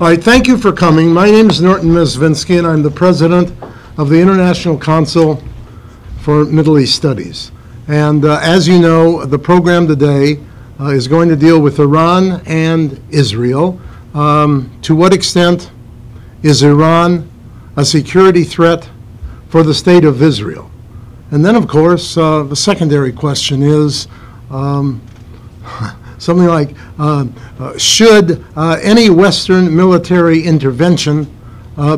All right, thank you for coming. My name is Norton Mezvinsky, and I'm the president of the International Council for Middle East Studies. And uh, as you know, the program today uh, is going to deal with Iran and Israel. Um, To what extent is Iran a security threat for the state of Israel? And then, of course, uh, the secondary question is, um, something like, uh, uh, should uh, any Western military intervention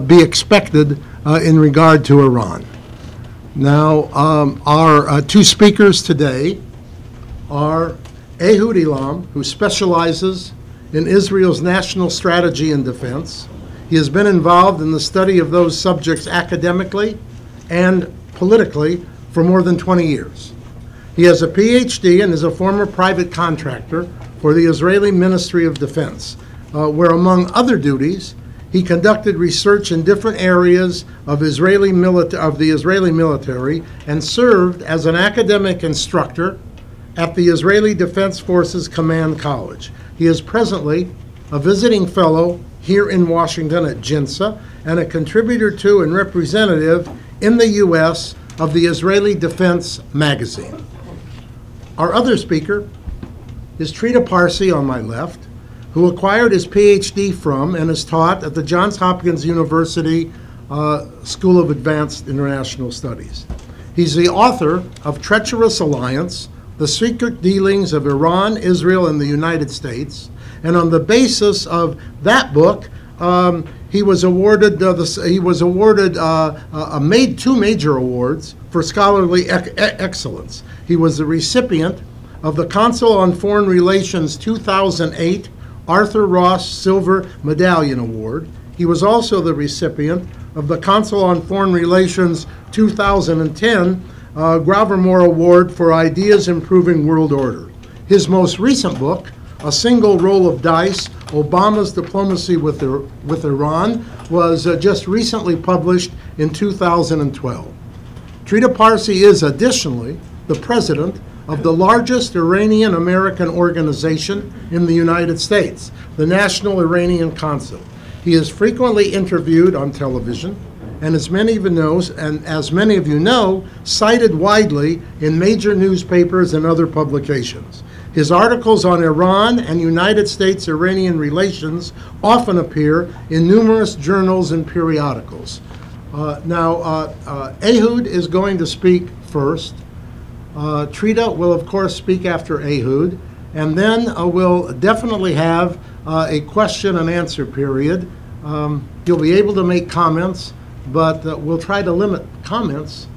be expected in regard to Iran? Now, um, our two speakers today are Ehud Eilam, who specializes in Israel's national strategy and defense. He has been involved in the study of those subjects academically and politically for more than 20 years. He has a PhD and is a former private contractor for the Israeli Ministry of Defense, uh, where, among other duties, he conducted research in different areas of, Israeli milita- of the Israeli military and served as an academic instructor at the Israeli Defense Forces Command College. He is presently a visiting fellow here in Washington at JINSA and a contributor to and representative in the U.S. of the Israeli Defense Magazine. Our other speaker is Trita Parsi on my left, who acquired his PhD from and is taught at the Johns Hopkins University uh, School of Advanced International Studies. He's the author of Treacherous Alliance, The Secret Dealings of Iran, Israel, and the United States. And on the basis of that book, um, he was awarded uh, the, he was awarded uh, a made two major awards for scholarly ec- excellence. He was the recipient of the Council on Foreign Relations 2008 Arthur Ross Silver Medallion Award. He was also the recipient of the Council on Foreign Relations 2010 uh, Grawemeyer Award for Ideas Improving World Order. His most recent book, A Single Roll of Dice Obama's Diplomacy with, with Iran, was uh, just recently published in 2012. Trita Parsi is additionally the president of the largest Iranian American organization in the United States, the National Iranian Council. He is frequently interviewed on television and as many of you knows, and as many of you know, cited widely in major newspapers and other publications. His articles on Iran and United States Iranian relations often appear in numerous journals and periodicals. Uh, now, uh, uh, Ehud is going to speak first. Uh, Trita will, of course, speak after Ehud, and then uh, we'll definitely have uh, a question and answer period. Um, you'll be able to make comments, but we'll try to limit comments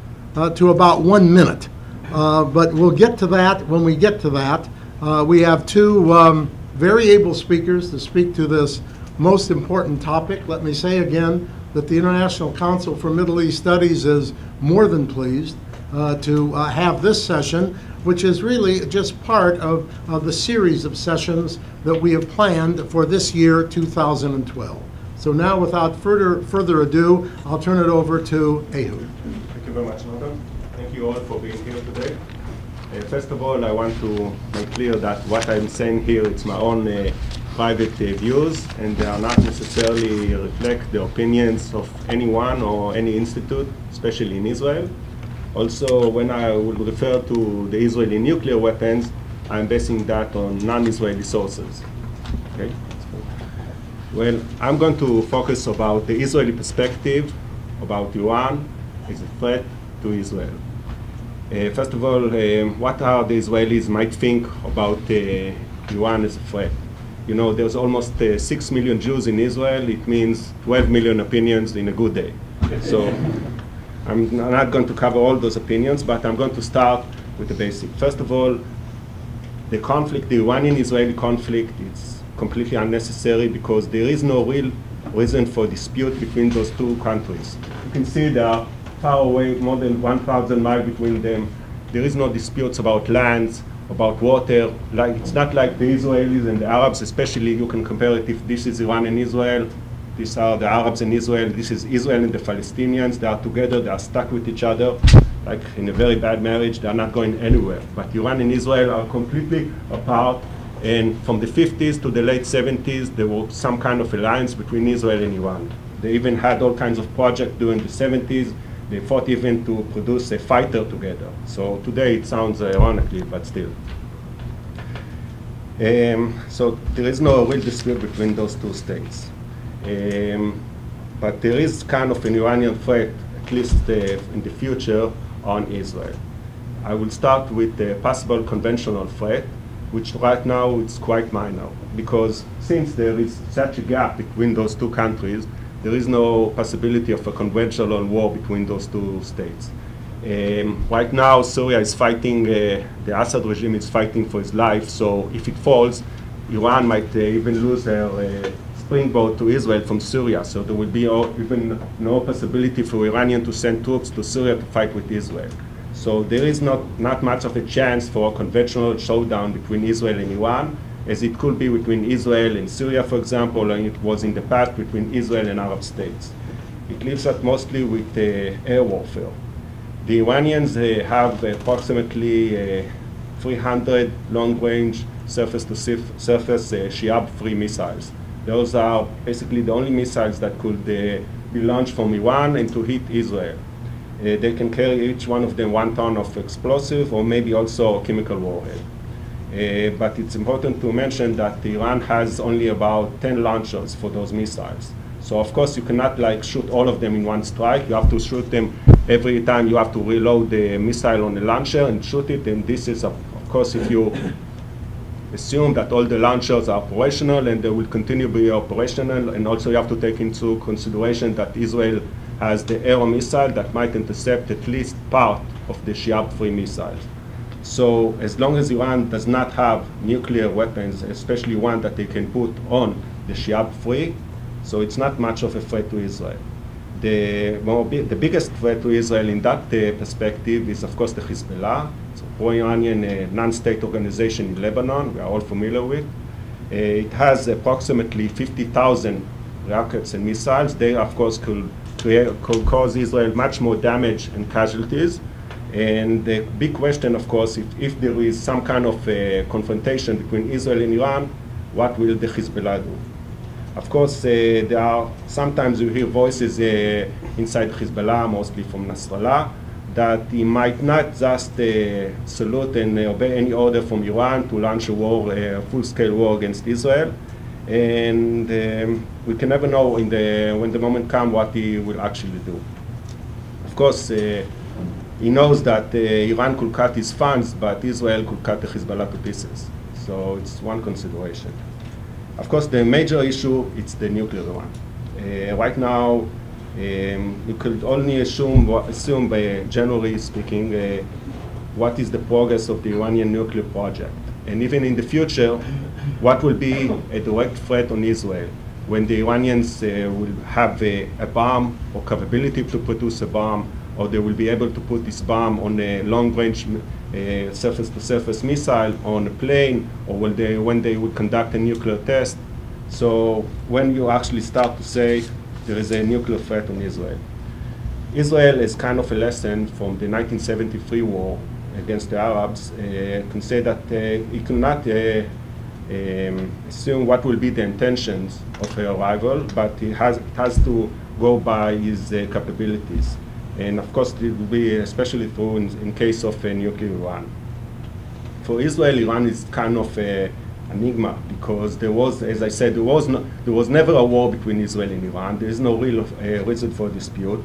to about one minute. But we'll get to that when we get to that. Uh, we have two um, very able speakers to speak to this most important topic. Let me say again that the International Council for Middle East Studies is more than pleased uh, to uh, have this session, which is really just part of, of the series of sessions that we have planned for this year, 2012. So now, without further, further ado, I'll turn it over to Ehud. Thank you very much, Malcolm. Thank you all for being here today. Uh, first of all, I want to make clear that what I'm saying here, it's my own uh, private uh, views, and they are not necessarily reflect the opinions of anyone or any institute, especially in Israel. Also, when I will refer to the Israeli nuclear weapons, I'm basing that on non-Israeli sources. Okay? Well, I'm going to focus about the Israeli perspective about Iran as a threat to Israel. Uh, first of all, um, what are the Israelis might think about uh, Iran as a threat? You know, there's almost uh, 6 million Jews in Israel. It means 12 million opinions in a good day. So I'm not going to cover all those opinions, but I'm going to start with the basic. First of all, the conflict, the Iranian-Israeli conflict, it's completely unnecessary because there is no real reason for dispute between those two countries. You can see they are far away, more than 1,000 miles between them. There is no disputes about lands, about water. Like, it's not like the Israelis and the Arabs, especially you can compare it if this is Iran and Israel, these are the Arabs and Israel, this is Israel and the Palestinians. They are together, they are stuck with each other, like in a very bad marriage, they are not going anywhere. But Iran and Israel are completely apart, And from the 50s to the late 70s, there was some kind of alliance between Israel and Iran. They even had all kinds of projects during the 70s. They fought even to produce a fighter together. So today it sounds ironically, but still. Um, so there is no real dispute between those two states. Um, but there is kind of an Iranian threat, at least uh, in the future, on Israel. I will start with the possible conventional threat, which right now is quite minor, because since there is such a gap between those two countries, there is no possibility of a conventional war between those two states. Um, right now, Syria is fighting, uh, the Assad regime is fighting for its life, so if it falls, Iran might uh, even lose their uh, springboard to Israel from Syria, so there will be even no possibility for Iranian to send troops to Syria to fight with Israel. So there is not, not much of a chance for a conventional showdown between Israel and Iran, as it could be between Israel and Syria, for example, and it was in the past between Israel and Arab states. It leaves us mostly with uh, air warfare. The Iranians uh, have approximately uh, 300 long-range surface-to-surface uh, Shihab-3 missiles. Those are basically the only missiles that could uh, be launched from Iran and to hit Israel. Uh, they can carry each one of them one ton of explosive or maybe also chemical warhead. Uh, but it's important to mention that Iran has only about 10 launchers for those missiles. So of course you cannot like shoot all of them in one strike. You have to shoot them every time. You have to reload the missile on the launcher and shoot it. And this is of, of course if you assume that all the launchers are operational and they will continue to be operational. And also you have to take into consideration that Israel has the Arrow missile that might intercept at least part of the Shihab-3 missiles. So as long as Iran does not have nuclear weapons, especially one that they can put on the Shihab-3, so it's not much of a threat to Israel. The, the biggest threat to Israel in that uh, perspective is, of course, the Hezbollah pro-Iranian uh, non-state organization in Lebanon, we are all familiar with. Uh, it has approximately 50,000 rockets and missiles. They, of course, could, could cause Israel much more damage and casualties. And the big question, of course, if, if there is some kind of uh, confrontation between Israel and Iran, what will the Hezbollah do? Of course, uh, there are sometimes you hear voices uh, inside Hezbollah, mostly from Nasrallah, that he might not just uh, salute and uh, obey any order from Iran to launch a war, a full-scale war against Israel. And um, we can never know in the, when the moment comes what he will actually do. Of course, uh, he knows that uh, Iran could cut his funds, but Israel could cut the Hezbollah to pieces. So it's one consideration. Of course, the major issue is the nuclear one. Uh, right now, um, you could only assume, assume by generally speaking, uh, what is the progress of the Iranian nuclear project. And even in the future, what will be a direct threat on Israel when the Iranians uh, will have a, a, bomb or capability to produce a bomb, or they will be able to put this bomb on a long-range uh, surface-to-surface missile on a plane, or when they, when they will conduct a nuclear test. So when you actually start to say there is a nuclear threat on Israel. Israel is kind of a lesson from the 1973 war against the Arabs uh, can say that uh, it cannot uh, um, assume what will be the intentions of her arrival, but it has, it has to go by his uh, capabilities. And of course, it will be especially true in, in case of a nuclear Iran. For Israel, Iran is kind of a enigma because there was, as I said, there was, no, there was never a war between Israel and Iran. There is no real uh, reason for dispute.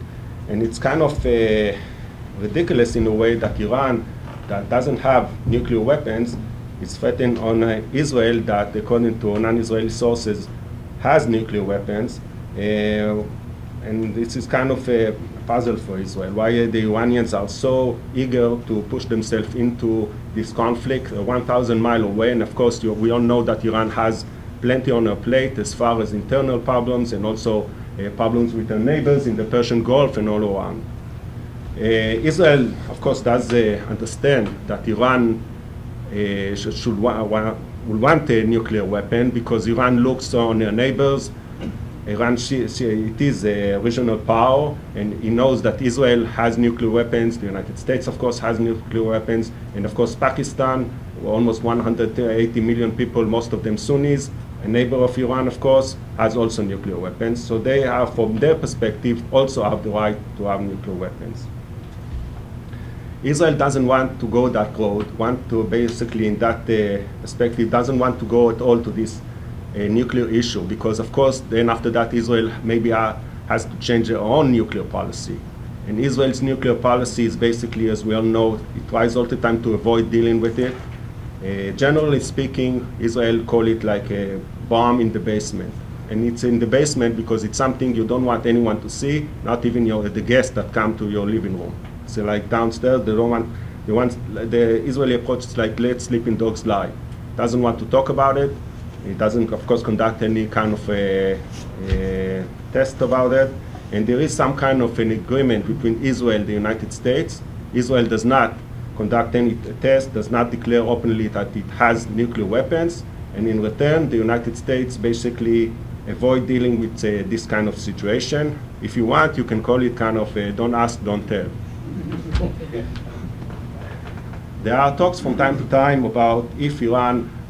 And it's kind of uh, ridiculous in a way that Iran, that doesn't have nuclear weapons, is threatening on uh, Israel that, according to non-Israeli sources, has nuclear weapons. And this is kind of a puzzle for Israel, why the Iranians are so eager to push themselves into this conflict uh, 1,000 miles away. And of course, you, we all know that Iran has plenty on her plate as far as internal problems and also uh, problems with her neighbors in the Persian Gulf and all around. Uh, Israel, of course, does uh, understand that Iran uh, should, should wa wa will want a nuclear weapon because Iran looks on their neighbors Iran, it is a regional power, and he knows that Israel has nuclear weapons. The United States, of course, has nuclear weapons, and of course, Pakistan, almost 180 million people, most of them Sunnis. A neighbor of Iran, of course, has also nuclear weapons. So they have, from their perspective, also have the right to have nuclear weapons. Israel doesn't want to go that road, want to basically, in that uh, perspective, doesn't want to go at all to this uh, nuclear issue because, of course, then after that, Israel maybe uh, has to change their own nuclear policy. And Israel's nuclear policy is basically, as we all know, it tries all the time to avoid dealing with it. Uh, generally speaking, Israel call it like a bomb in the basement. And it's in the basement because it's something you don't want anyone to see, not even your, the guests that come to your living room. So like downstairs, the don't want, the Israeli approach is like let sleeping dogs lie. Doesn't want to talk about it. It doesn't, of course, conduct any kind of a, a test about it. And there is some kind of an agreement between Israel and the United States. Israel does not conduct any test, does not declare openly that it has nuclear weapons. And in return, the United States basically avoid dealing with uh, this kind of situation. If you want, you can call it kind of a don't ask, don't tell. there are talks from time to time about if Iran uh,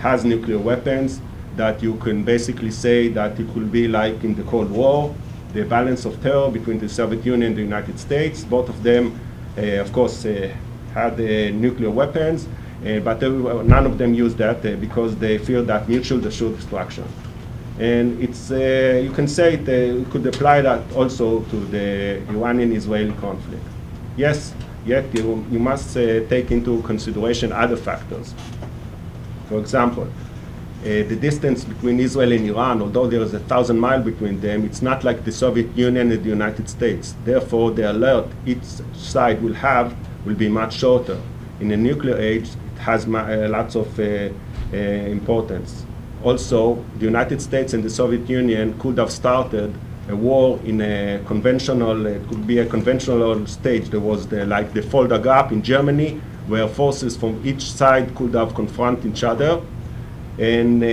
has nuclear weapons, that you can basically say that it will be like in the Cold War, the balance of terror between the Soviet Union and the United States. Both of them, uh, of course, uh, had uh, nuclear weapons, uh, but none of them used that uh, because they fear that mutual assured destruction. And it's, uh, you can say it, you could apply that also to the Iranian-Israeli conflict. Yes, yet you, you must take into consideration other factors. For example, uh, the distance between Israel and Iran, although there is a thousand miles between them, it's not like the Soviet Union and the United States. Therefore, the alert each side will have will be much shorter. In a nuclear age, it has uh, lots of uh, uh, importance. Also, the United States and the Soviet Union could have started a war in a conventional, it could be a conventional stage. There was the, like the Fulda Gap in Germany, where forces from each side could have confronted each other. And uh,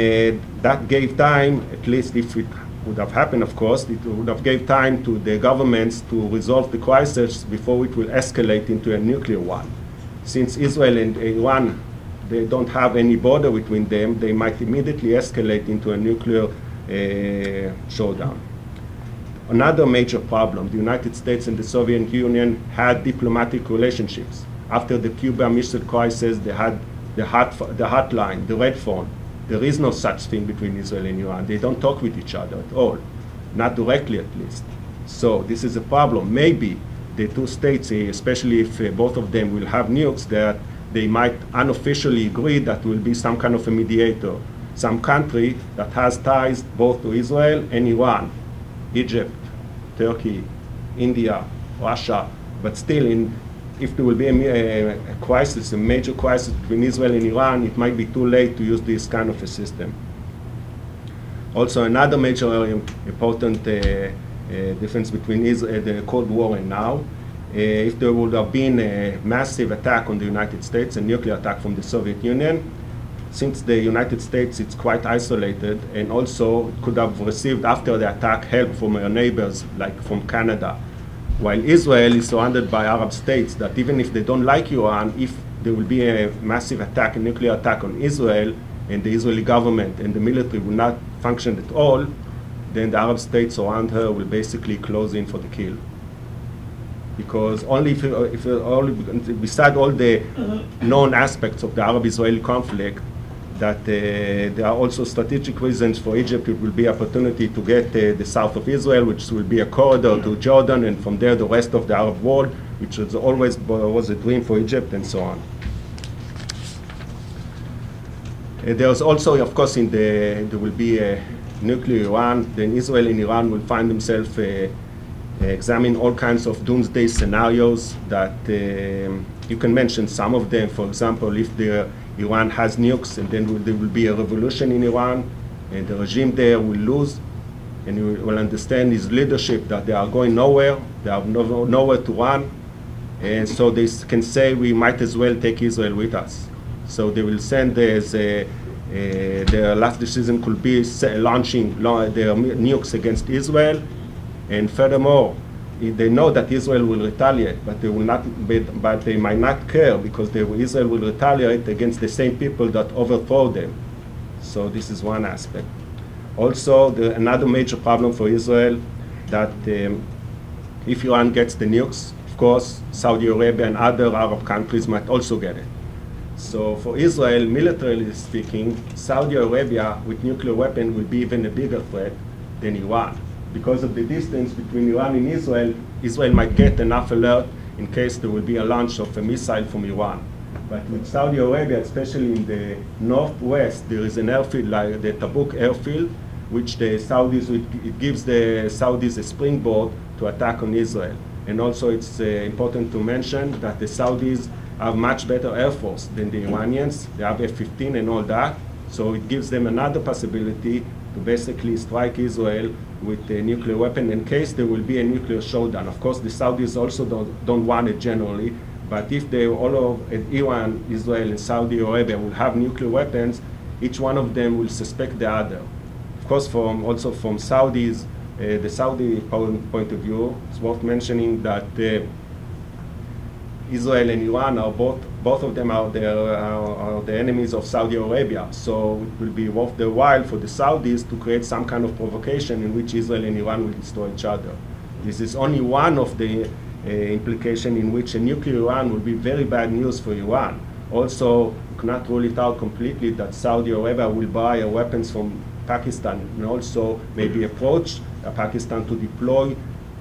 that gave time, at least if it would have happened, of course, it would have gave time to the governments to resolve the crisis before it will escalate into a nuclear one. Since Israel and Iran, they don't have any border between them, they might immediately escalate into a nuclear uh, showdown. Another major problem, the United States and the Soviet Union had diplomatic relationships. After the Cuba Missile Crisis, they had the, hot, the hotline, the red phone. There is no such thing between Israel and Iran. They don't talk with each other at all, not directly at least. So this is a problem. Maybe the two states, eh, especially if uh, both of them will have nukes, that they might unofficially agree that will be some kind of a mediator, some country that has ties both to Israel and Iran, Egypt, Turkey, India, Russia, but still in if there will be a, a, crisis, a major crisis between Israel and Iran, it might be too late to use this kind of a system. Also, another major important uh, uh, difference between Israel, the Cold War and now, uh, if there would have been a massive attack on the United States, a nuclear attack from the Soviet Union, since the United States is quite isolated and also could have received after the attack help from our neighbors like from Canada while Israel is surrounded by Arab states that even if they don't like Iran, if there will be a massive attack, a nuclear attack on Israel, and the Israeli government and the military will not function at all, then the Arab states around her will basically close in for the kill. Because only if, if only, beside all the known aspects of the Arab-Israeli conflict, that uh, there are also strategic reasons for Egypt. It will be opportunity to get uh, the south of Israel, which will be a corridor to Jordan, and from there the rest of the Arab world, which was always was a dream for Egypt, and so on. Uh, there's also, of course, in the there will be a nuclear Iran. Then Israel and Iran will find themselves uh, examine all kinds of doomsday scenarios that um, you can mention some of them. For example, if the Iran has nukes, and then there will be a revolution in Iran, and the regime there will lose, and you will understand his leadership that they are going nowhere, they have no, nowhere to run, and so they can say we might as well take Israel with us. So they will send a, a, uh, uh, their last decision could be launching their nukes against Israel, and furthermore, they know that Israel will retaliate, but they will not, but they might not care because they, Israel will retaliate against the same people that overthrow them. So this is one aspect. Also, the, another major problem for Israel that um, if Iran gets the nukes, of course, Saudi Arabia and other Arab countries might also get it. So for Israel, militarily speaking, Saudi Arabia with nuclear weapon will be even a bigger threat than Iran because of the distance between Iran and Israel, Israel might get enough alert in case there will be a launch of a missile from Iran. But with Saudi Arabia, especially in the northwest, there is an airfield like the Tabuk airfield, which the Saudis, it gives the Saudis a springboard to attack on Israel. And also it's uh, important to mention that the Saudis have much better air force than the Iranians. They have F-15 and all that. So it gives them another possibility to basically strike Israel with a nuclear weapon in case there will be a nuclear showdown. Of course, the Saudis also don't, don't want it generally, but if they all of Iran, Israel, and Saudi Arabia will have nuclear weapons, each one of them will suspect the other. Of course, from also from Saudis, uh, the Saudi point of view, it's worth mentioning that uh, Israel and Iran are both, both of them are the, are, are the enemies of Saudi Arabia. So it will be worth the while for the Saudis to create some kind of provocation in which Israel and Iran will destroy each other. This is only one of the uh, in which a nuclear Iran will be very bad news for Iran. Also, cannot rule it out completely that Saudi Arabia will buy weapons from Pakistan and also maybe approach uh, Pakistan to deploy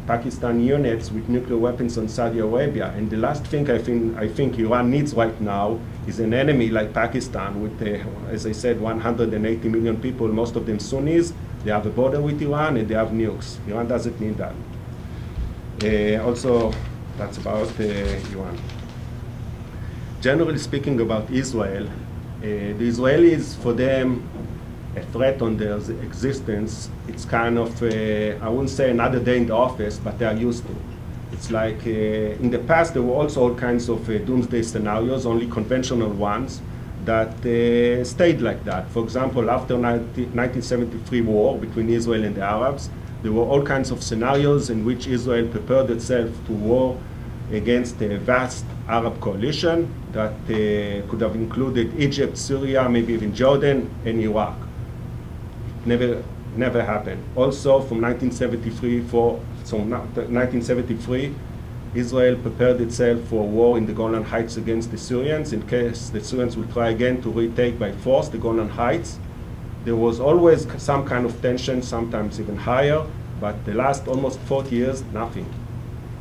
Pakistan units with nuclear weapons on Saudi Arabia. And the last thing I think, I think Iran needs right now is an enemy like Pakistan with, uh, as I said, 180 million people, most of them Sunnis. They have a border with Iran and they have nukes. Iran doesn't need that. Uh, also, that's about uh, Iran. Generally speaking about Israel, uh, the Israelis, for them, a threat on their existence, it's kind of, uh, I wouldn't say another day in the office, but they are used to. It's like uh, in the past, there were also all kinds of uh, doomsday scenarios, only conventional ones, that uh, stayed like that. For example, after 19, 1973 war between Israel and the Arabs, there were all kinds of scenarios in which Israel prepared itself to war against a vast Arab coalition that uh, could have included Egypt, Syria, maybe even Jordan, and Iraq never never happened. Also, from 1973 for so 1973, Israel prepared itself for a war in the Golan Heights against the Syrians in case the Syrians will try again to retake by force the Golan Heights. There was always some kind of tension, sometimes even higher, but the last almost 40 years, nothing.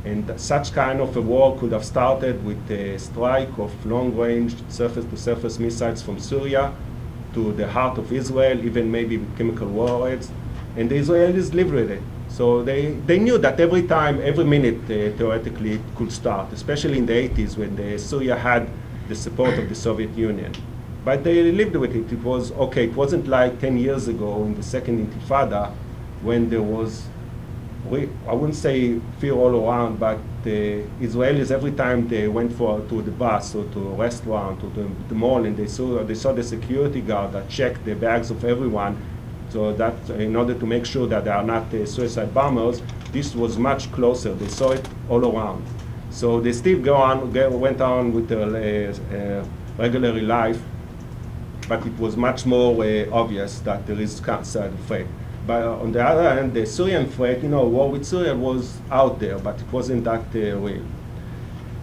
And such kind of a war could have started with a strike of long-range surface-to-surface missiles from Syria to the heart of Israel, even maybe with chemical warheads, and the Israelis lived with it. So they, they knew that every time, every minute, uh, theoretically, it could start, especially in the 80s when the Syria had the support of the Soviet Union. But they lived with it. It was okay. It wasn't like 10 years ago in the second Intifada when there was we, I wouldn't say fear all around, but the Israelis every time they went for to the bus or to a restaurant or to the mall and they saw they saw the security guard that checked the bags of everyone, so that in order to make sure that they are not uh, suicide bombers, this was much closer. They saw it all around, so they still go on go, went on with their uh, uh, regular life, but it was much more uh, obvious that there is side effect. But on the other hand, the Syrian threat, you know, war with Syria was out there, but it wasn't that uh, real.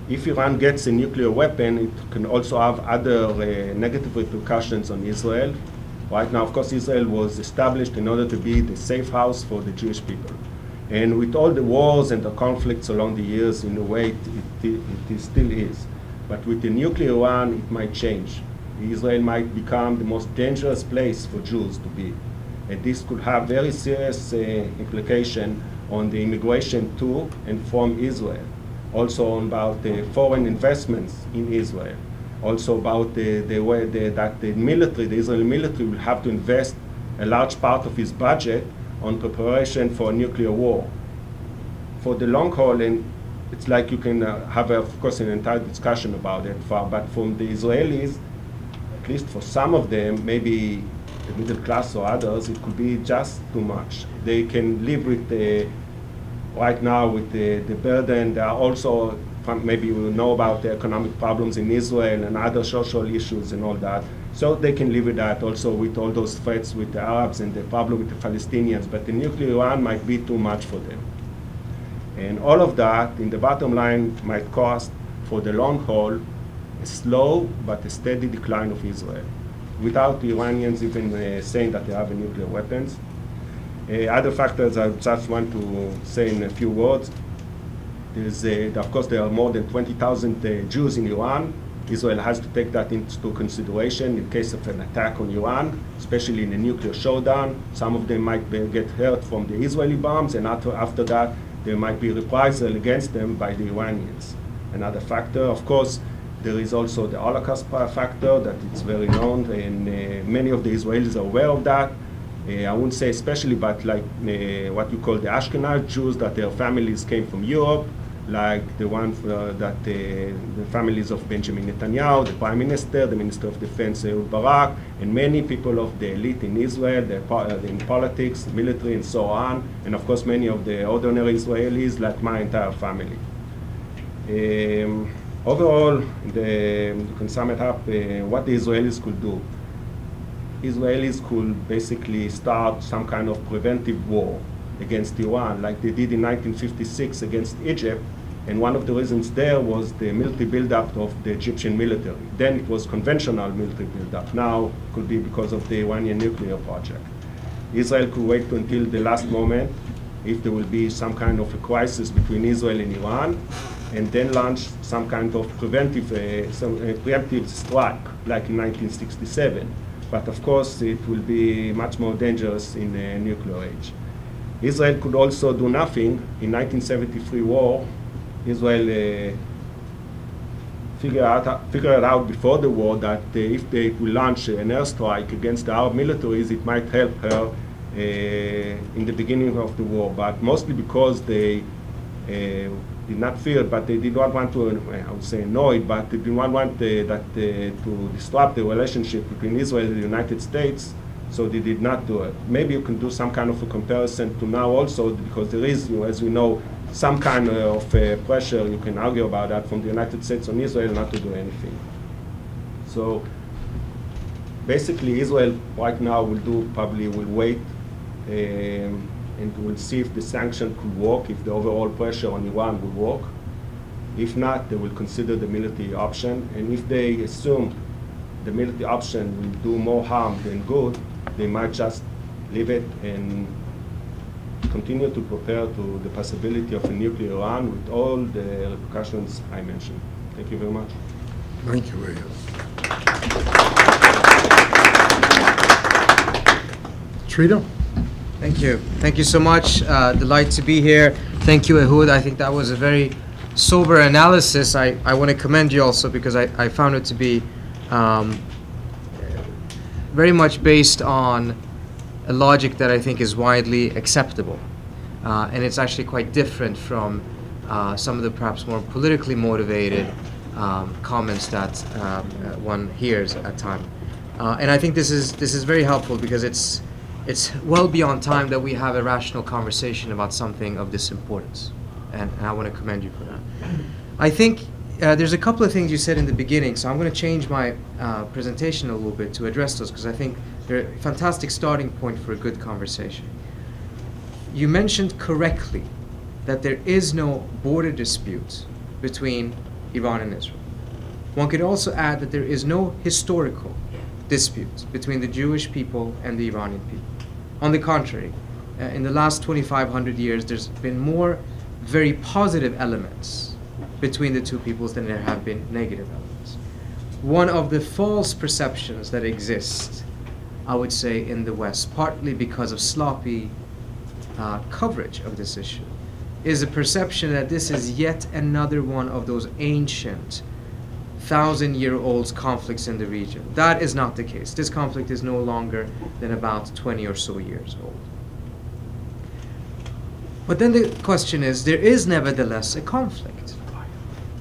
If Iran gets a nuclear weapon, it can also have other uh, negative repercussions on Israel. Right now, of course, Israel was established in order to be the safe house for the Jewish people. And with all the wars and the conflicts along the years, in a way, it, it, it still is. But with the nuclear one, it might change. Israel might become the most dangerous place for Jews to be. This could have very serious uh, implication on the immigration to and from Israel. Also about the foreign investments in Israel. Also about the, the way the, that the military, the Israeli military will have to invest a large part of its budget on preparation for a nuclear war. For the long haul, and it's like you can uh, have, a, of course, an entire discussion about it, for, but from the Israelis, at least for some of them, maybe the middle class or others, it could be just too much. They can live with the right now with the, the burden. There are also, maybe you know about the economic problems in Israel and other social issues and all that. So they can live with that also with all those threats with the Arabs and the problem with the Palestinians. But the nuclear one might be too much for them. And all of that, in the bottom line, might cost for the long haul a slow but a steady decline of Israel without the Iranians even uh, saying that they have nuclear weapons. Uh, other factors I just want to say in a few words. There's, uh, of course, there are more than 20,000 uh, Jews in Iran. Israel has to take that into consideration in case of an attack on Iran, especially in a nuclear showdown. Some of them might be, get hurt from the Israeli bombs, and after, after that, there might be reprisal against them by the Iranians. Another factor, of course, there is also the Holocaust factor that it's very known, and uh, many of the Israelis are aware of that. Uh, I wouldn't say especially, but like uh, what you call the Ashkenaz Jews, that their families came from Europe, like the one uh, that uh, the families of Benjamin Netanyahu, the Prime Minister, the Minister of Defense Ehud Barak, and many people of the elite in Israel, uh, in politics, military, and so on, and of course many of the ordinary Israelis, like my entire family. Um, Overall, the, you can sum it up uh, what the Israelis could do. Israelis could basically start some kind of preventive war against Iran, like they did in 1956 against Egypt. And one of the reasons there was the military buildup of the Egyptian military. Then it was conventional military buildup. Now it could be because of the Iranian nuclear project. Israel could wait until the last moment if there will be some kind of a crisis between Israel and Iran and then launch some kind of preventive, uh, some uh, preemptive strike, like in 1967. But of course, it will be much more dangerous in a nuclear age. Israel could also do nothing. In 1973 war, Israel uh, figured, out, figured out before the war that uh, if they will launch an airstrike against the Arab militaries, it might help her uh, in the beginning of the war. But mostly because they uh, did not fear, but they did not want to, I would say annoy, it, but they did not want uh, that uh, to disrupt the relationship between Israel and the United States, so they did not do it. Maybe you can do some kind of a comparison to now also, because there is, as we know, some kind of uh, pressure, you can argue about that, from the United States on Israel not to do anything. So basically, Israel right now will do, probably will wait um, and we'll see if the sanction could work, if the overall pressure on Iran will work. If not, they will consider the military option, and if they assume the military option will do more harm than good, they might just leave it and continue to prepare to the possibility of a nuclear Iran with all the repercussions I mentioned. Thank you very much. Thank you, Ehud. Trita? Thank you. Thank you so much. Uh, delight to be here. Thank you, Ehud. I think that was a very sober analysis. I, I want to commend you also because I, I found it to be um, very much based on a logic that I think is widely acceptable. Uh, and it's actually quite different from uh, some of the perhaps more politically motivated um, comments that um, one hears at times. Uh, and I think this is, this is very helpful because it's, it's well beyond time that we have a rational conversation about something of this importance. And, and I want to commend you for that. I think uh, there's a couple of things you said in the beginning, so I'm going to change my uh, presentation a little bit to address those because I think they're a fantastic starting point for a good conversation. You mentioned correctly that there is no border dispute between Iran and Israel. One could also add that there is no historical dispute between the Jewish people and the Iranian people. On the contrary, uh, in the last 2,500 years, there's been more very positive elements between the two peoples than there have been negative elements. One of the false perceptions that exist, I would say, in the West, partly because of sloppy uh, coverage of this issue, is a perception that this is yet another one of those ancient thousand year old conflicts in the region. That is not the case. This conflict is no longer than about 20 or so years old. But then the question is there is nevertheless a conflict.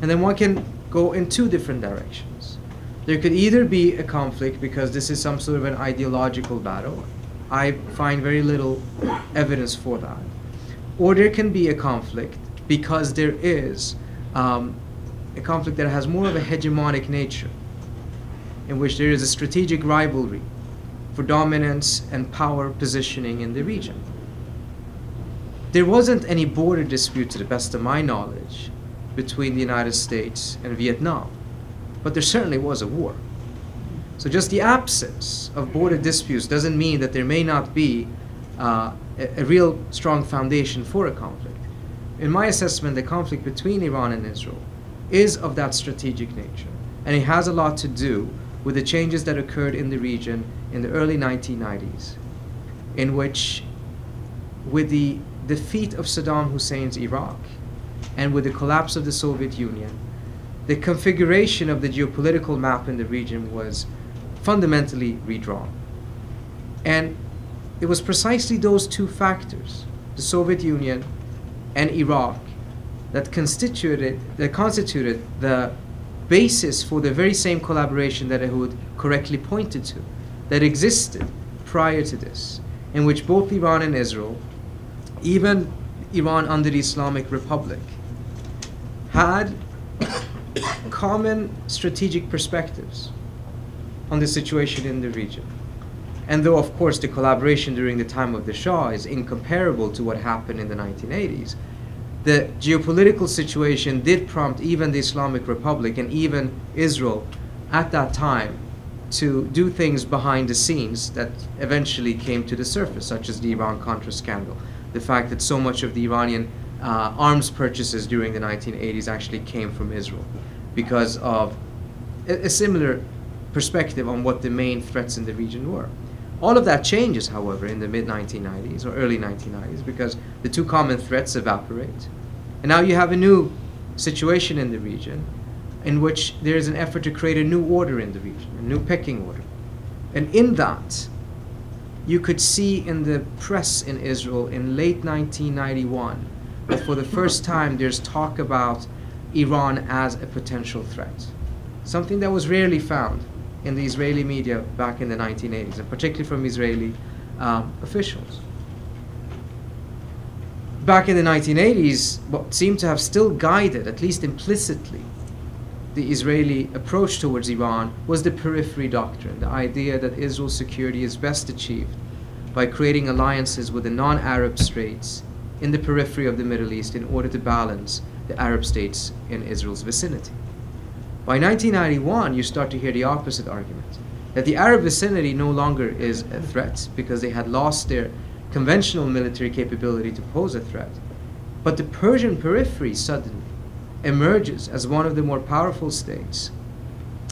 And then one can go in two different directions. There could either be a conflict because this is some sort of an ideological battle. I find very little evidence for that. or there can be a conflict because there is um, a conflict that has more of a hegemonic nature, in which there is a strategic rivalry for dominance and power positioning in the region. There wasn't any border dispute, to the best of my knowledge, between the United States and Vietnam, but there certainly was a war. So just the absence of border disputes doesn't mean that there may not be uh, a, a real strong foundation for a conflict. In my assessment, the conflict between Iran and Israel is of that strategic nature, and it has a lot to do with the changes that occurred in the region in the early 1990s, in which, with the defeat of Saddam Hussein's Iraq and with the collapse of the Soviet Union, the configuration of the geopolitical map in the region was fundamentally redrawn. And it was precisely those two factors, the Soviet Union and Iraq, that constituted, that constituted the basis for the very same collaboration that Ehud correctly pointed to, that existed prior to this, in which both Iran and Israel, even Iran under the Islamic Republic, had common strategic perspectives on the situation in the region. And though, of course, the collaboration during the time of the Shah is incomparable to what happened in the 1980s, the geopolitical situation did prompt even the Islamic Republic and even Israel at that time to do things behind the scenes that eventually came to the surface, such as the Iran Contra scandal. The fact that so much of the Iranian uh, arms purchases during the 1980s actually came from Israel because of a, a similar perspective on what the main threats in the region were. All of that changes, however, in the mid 1990s or early 1990s because the two common threats evaporate. And now you have a new situation in the region in which there is an effort to create a new order in the region, a new pecking order. And in that, you could see in the press in Israel in late 1991 that for the first time there's talk about Iran as a potential threat. Something that was rarely found in the Israeli media back in the 1980s, and particularly from Israeli um, officials. Back in the 1980s, what seemed to have still guided, at least implicitly, the Israeli approach towards Iran was the periphery doctrine, the idea that Israel's security is best achieved by creating alliances with the non Arab states in the periphery of the Middle East in order to balance the Arab states in Israel's vicinity. By 1991, you start to hear the opposite argument that the Arab vicinity no longer is a threat because they had lost their conventional military capability to pose a threat. But the Persian periphery suddenly emerges as one of the more powerful states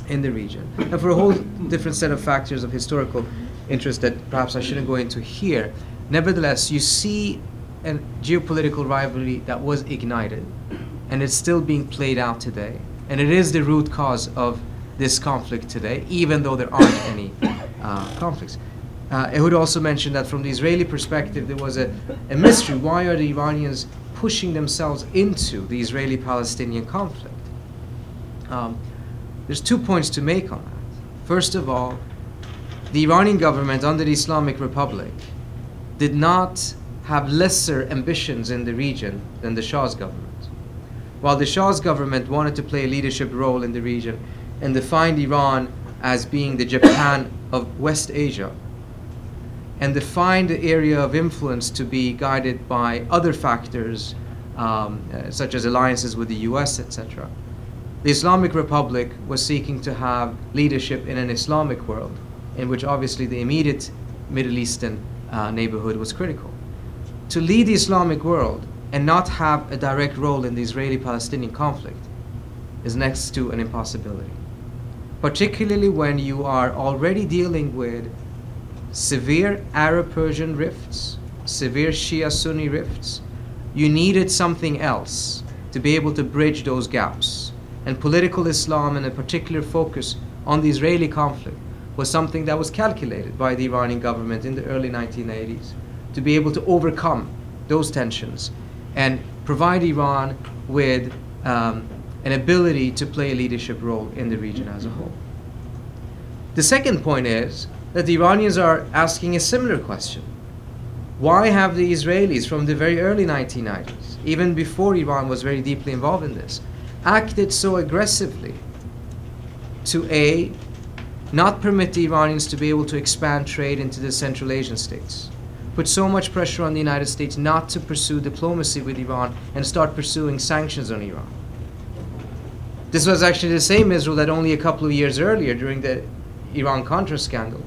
in the region. And for a whole different set of factors of historical interest that perhaps I shouldn't go into here, nevertheless, you see a geopolitical rivalry that was ignited and it's still being played out today and it is the root cause of this conflict today, even though there aren't any uh, conflicts. Uh, Ehud also mentioned that from the Israeli perspective, there was a, a mystery. Why are the Iranians pushing themselves into the Israeli Palestinian conflict? Um, there's two points to make on that. First of all, the Iranian government under the Islamic Republic did not have lesser ambitions in the region than the Shah's government. While the Shah's government wanted to play a leadership role in the region and defined Iran as being the Japan of West Asia, and defined the area of influence to be guided by other factors, um, uh, such as alliances with the US, etc. The Islamic Republic was seeking to have leadership in an Islamic world, in which obviously the immediate Middle Eastern uh, neighborhood was critical. To lead the Islamic world, and not have a direct role in the Israeli Palestinian conflict is next to an impossibility. Particularly when you are already dealing with severe Arab Persian rifts, severe Shia Sunni rifts, you needed something else to be able to bridge those gaps. And political Islam and a particular focus on the Israeli conflict was something that was calculated by the Iranian government in the early 1980s to be able to overcome those tensions and provide Iran with um, an ability to play a leadership role in the region as a whole. The second point is that the Iranians are asking a similar question. Why have the Israelis from the very early 1990s, even before Iran was very deeply involved in this, acted so aggressively to A, not permit the Iranians to be able to expand trade into the Central Asian states? Put so much pressure on the United States not to pursue diplomacy with Iran and start pursuing sanctions on Iran. This was actually the same Israel that only a couple of years earlier, during the Iran Contra scandal,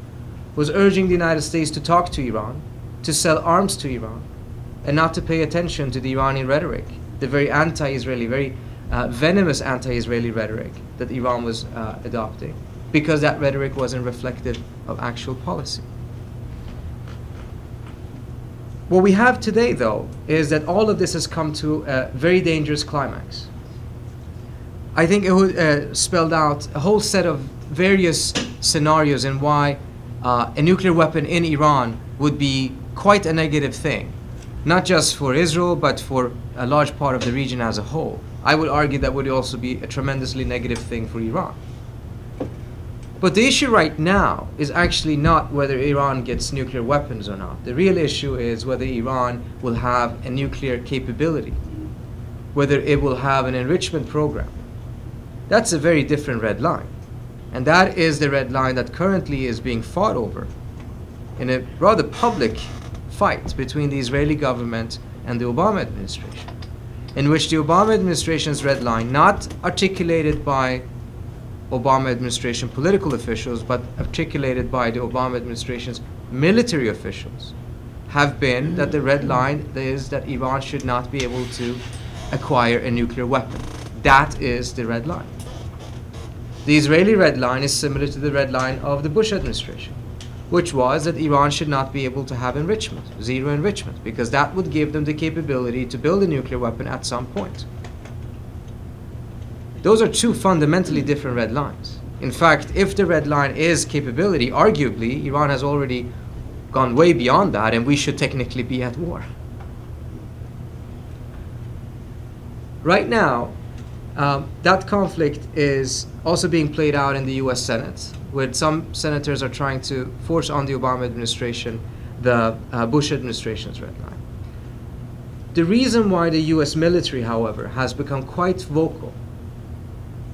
was urging the United States to talk to Iran to sell arms to Iran and not to pay attention to the Iranian rhetoric, the very anti Israeli, very uh, venomous anti Israeli rhetoric that Iran was uh, adopting, because that rhetoric wasn't reflective of actual policy. What we have today, though, is that all of this has come to a very dangerous climax. I think it uh, spelled out a whole set of various scenarios and why uh, a nuclear weapon in Iran would be quite a negative thing, not just for Israel, but for a large part of the region as a whole. I would argue that would also be a tremendously negative thing for Iran. But the issue right now is actually not whether Iran gets nuclear weapons or not. The real issue is whether Iran will have a nuclear capability, whether it will have an enrichment program. That's a very different red line. And that is the red line that currently is being fought over in a rather public fight between the Israeli government and the Obama administration, in which the Obama administration's red line, not articulated by Obama administration political officials, but articulated by the Obama administration's military officials, have been that the red line is that Iran should not be able to acquire a nuclear weapon. That is the red line. The Israeli red line is similar to the red line of the Bush administration which was that Iran should not be able to have enrichment, zero enrichment, because that would give them the capability to build a nuclear weapon at some point. Those are two fundamentally different red lines. In fact, if the red line is capability, arguably, Iran has already gone way beyond that, and we should technically be at war. Right now, um, that conflict is also being played out in the US Senate where some senators are trying to force on the Obama administration the uh, Bush administration's red line. The reason why the US military, however, has become quite vocal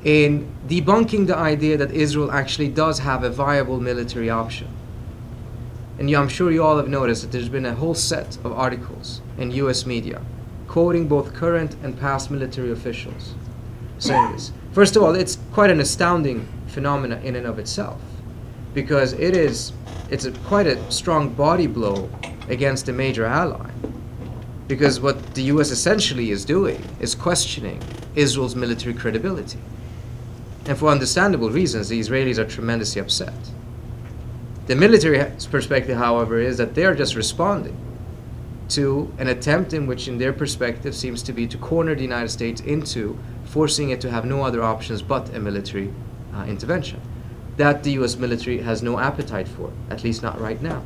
in debunking the idea that Israel actually does have a viable military option. And I'm sure you all have noticed that there's been a whole set of articles in US media quoting both current and past military officials saying this. First of all, it's quite an astounding phenomena in and of itself because it is it's a, quite a strong body blow against a major ally because what the US essentially is doing is questioning Israel's military credibility. And for understandable reasons, the Israelis are tremendously upset. The military perspective, however, is that they are just responding to an attempt in which, in their perspective, seems to be to corner the United States into forcing it to have no other options but a military uh, intervention. That the US military has no appetite for, at least not right now.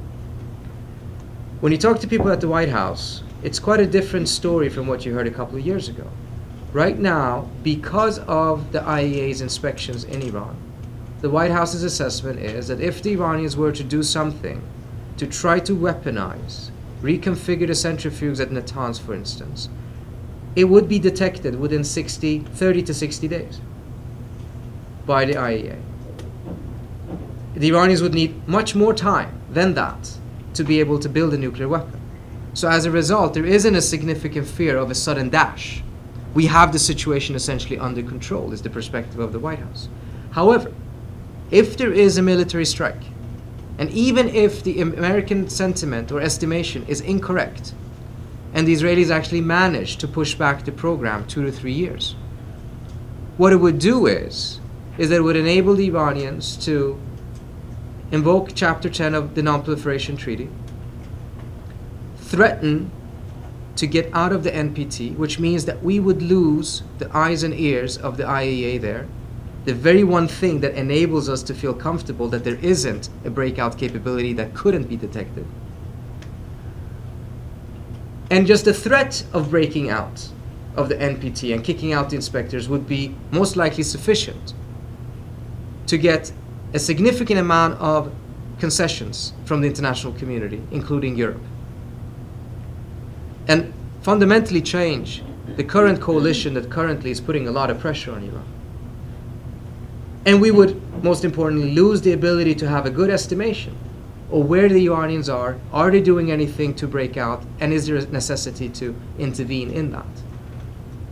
When you talk to people at the White House, it's quite a different story from what you heard a couple of years ago. Right now, because of the IAEA's inspections in Iran, the White House's assessment is that if the Iranians were to do something to try to weaponize, reconfigure the centrifuges at Natanz, for instance, it would be detected within 60, 30 to 60 days by the IAEA. The Iranians would need much more time than that to be able to build a nuclear weapon. So as a result, there isn't a significant fear of a sudden dash. We have the situation essentially under control, is the perspective of the White House. However, if there is a military strike, and even if the American sentiment or estimation is incorrect, and the Israelis actually manage to push back the program two to three years, what it would do is is that it would enable the Iranians to invoke Chapter 10 of the Non-Proliferation Treaty, threaten to get out of the NPT, which means that we would lose the eyes and ears of the IAEA there, the very one thing that enables us to feel comfortable that there isn't a breakout capability that couldn't be detected. And just the threat of breaking out of the NPT and kicking out the inspectors would be most likely sufficient to get a significant amount of concessions from the international community, including Europe. And fundamentally change the current coalition that currently is putting a lot of pressure on Iran. And we would, most importantly, lose the ability to have a good estimation of where the Iranians are. Are they doing anything to break out? And is there a necessity to intervene in that?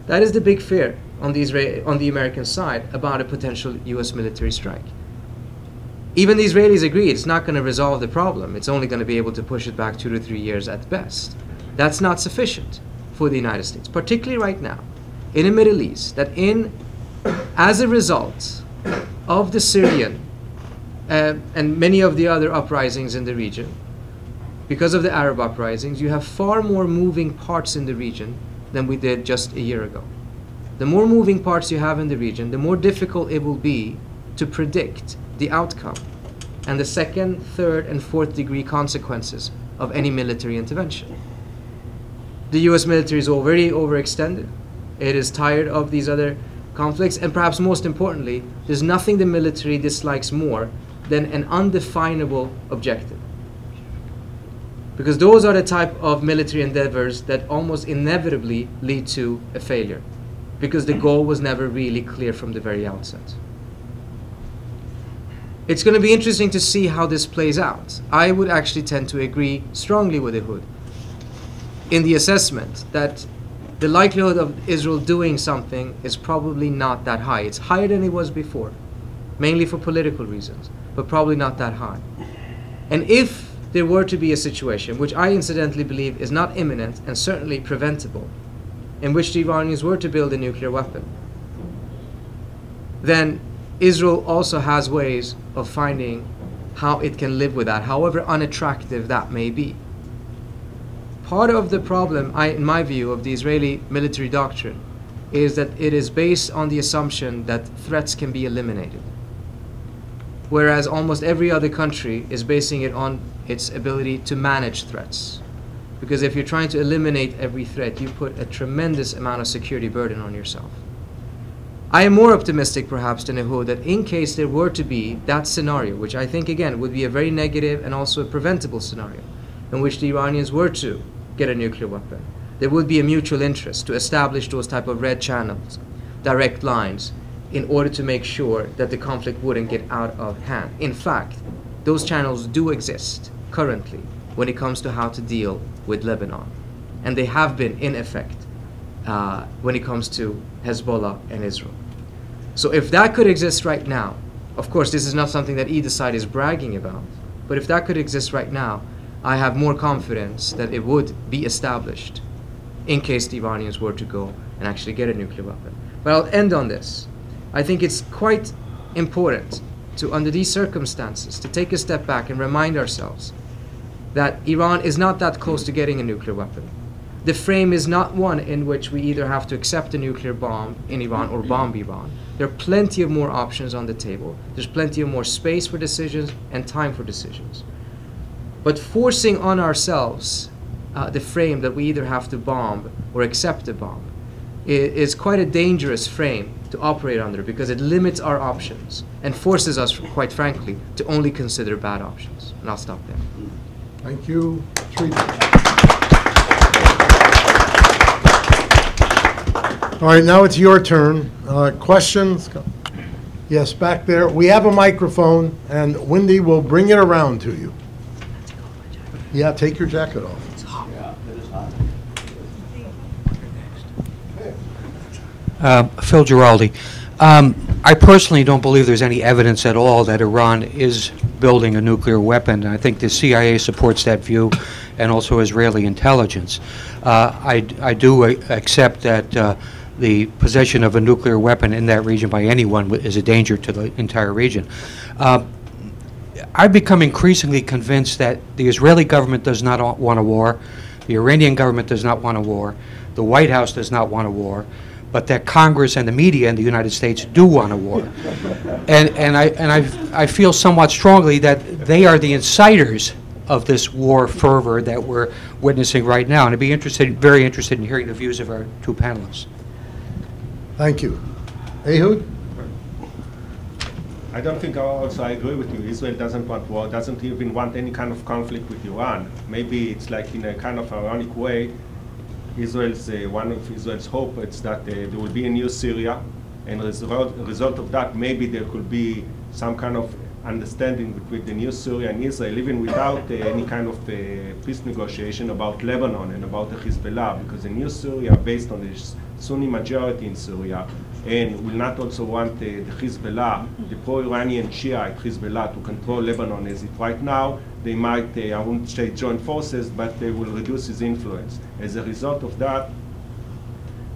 That is the big fear on the, Israel, on the American side about a potential US military strike. Even the Israelis agree it's not going to resolve the problem. It's only going to be able to push it back two to three years at best. That's not sufficient for the United States, particularly right now in the Middle East, that in as a result of the Syrian uh, and many of the other uprisings in the region, because of the Arab uprisings, you have far more moving parts in the region than we did just a year ago. The more moving parts you have in the region, the more difficult it will be to predict the outcome and the second, third, and fourth degree consequences of any military intervention. The US military is already overextended. It is tired of these other conflicts, and perhaps most importantly, there's nothing the military dislikes more than an undefinable objective. Because those are the type of military endeavors that almost inevitably lead to a failure, because the goal was never really clear from the very outset. It's going to be interesting to see how this plays out. I would actually tend to agree strongly with Ehud in the assessment that the likelihood of Israel doing something is probably not that high. It's higher than it was before, mainly for political reasons, but probably not that high. And if there were to be a situation, which I incidentally believe is not imminent and certainly preventable, in which the Iranians were to build a nuclear weapon, then Israel also has ways of finding how it can live with that, however unattractive that may be part of the problem, I, in my view, of the Israeli military doctrine is that it is based on the assumption that threats can be eliminated. Whereas almost every other country is basing it on its ability to manage threats. Because if you're trying to eliminate every threat, you put a tremendous amount of security burden on yourself. I am more optimistic, perhaps, than Ehud that in case there were to be that scenario, which I think, again, would be a very negative and also a preventable scenario, in which the Iranians were to get a nuclear weapon. There would be a mutual interest to establish those type of red channels, direct lines, in order to make sure that the conflict wouldn't get out of hand. In fact, those channels do exist currently when it comes to how to deal with Lebanon. And they have been in effect uh, when it comes to Hezbollah and Israel. So if that could exist right now, of course, this is not something that either side is bragging about, but if that could exist right now, I have more confidence that it would be established in case the Iranians were to go and actually get a nuclear weapon. But I'll end on this. I think it's quite important to, under these circumstances, to take a step back and remind ourselves that Iran is not that close to getting a nuclear weapon. The frame is not one in which we either have to accept a nuclear bomb in Iran or bomb Iran. There are plenty of more options on the table. There's plenty of more space for decisions and time for decisions. But forcing on ourselves uh, the frame that we either have to bomb or accept a bomb is, quite a dangerous frame to operate under because it limits our options and forces us, quite frankly, to only consider bad options. And I'll stop there. Thank you. All right, now it's your turn. Uh, Questions? Yes, back there. We have a microphone, and Wendy will bring it around to you. Yeah, take your jacket off. It's hot. Yeah, it is hot. Uh, Phil Giraldi. Um, I personally don't believe there's any evidence at all that Iran is building a nuclear weapon. I think the CIA supports that view and also Israeli intelligence. Uh, I, I do accept that uh, the possession of a nuclear weapon in that region by anyone is a danger to the entire region. Uh, I've become increasingly convinced that the Israeli government does not want a war, the Iranian government does not want a war, the White House does not want a war, but that Congress and the media in the United States do want a war. and and I and I I feel somewhat strongly that they are the inciters of this war fervor that we're witnessing right now. And I'd be interested, very interested in hearing the views of our two panelists. Thank you. Ehud? I don't think also I agree with you. Israel doesn't want war, doesn't even want any kind of conflict with Iran. Maybe it's like in a kind of ironic way, Israel's uh, one of Israel's hope is that uh, there will be a new Syria, and as a result, of that, maybe there could be some kind of understanding between the new Syria and Israel, even without uh, any kind of uh, peace negotiation about Lebanon and about the Hezbollah, because the new Syria, based on the Sunni majority in Syria, and will not also want the Hezbollah, the pro-Iranian Shiite Hezbollah, to control Lebanon as it right now, they might, I won't say join forces, but they will reduce his influence. As a result of that,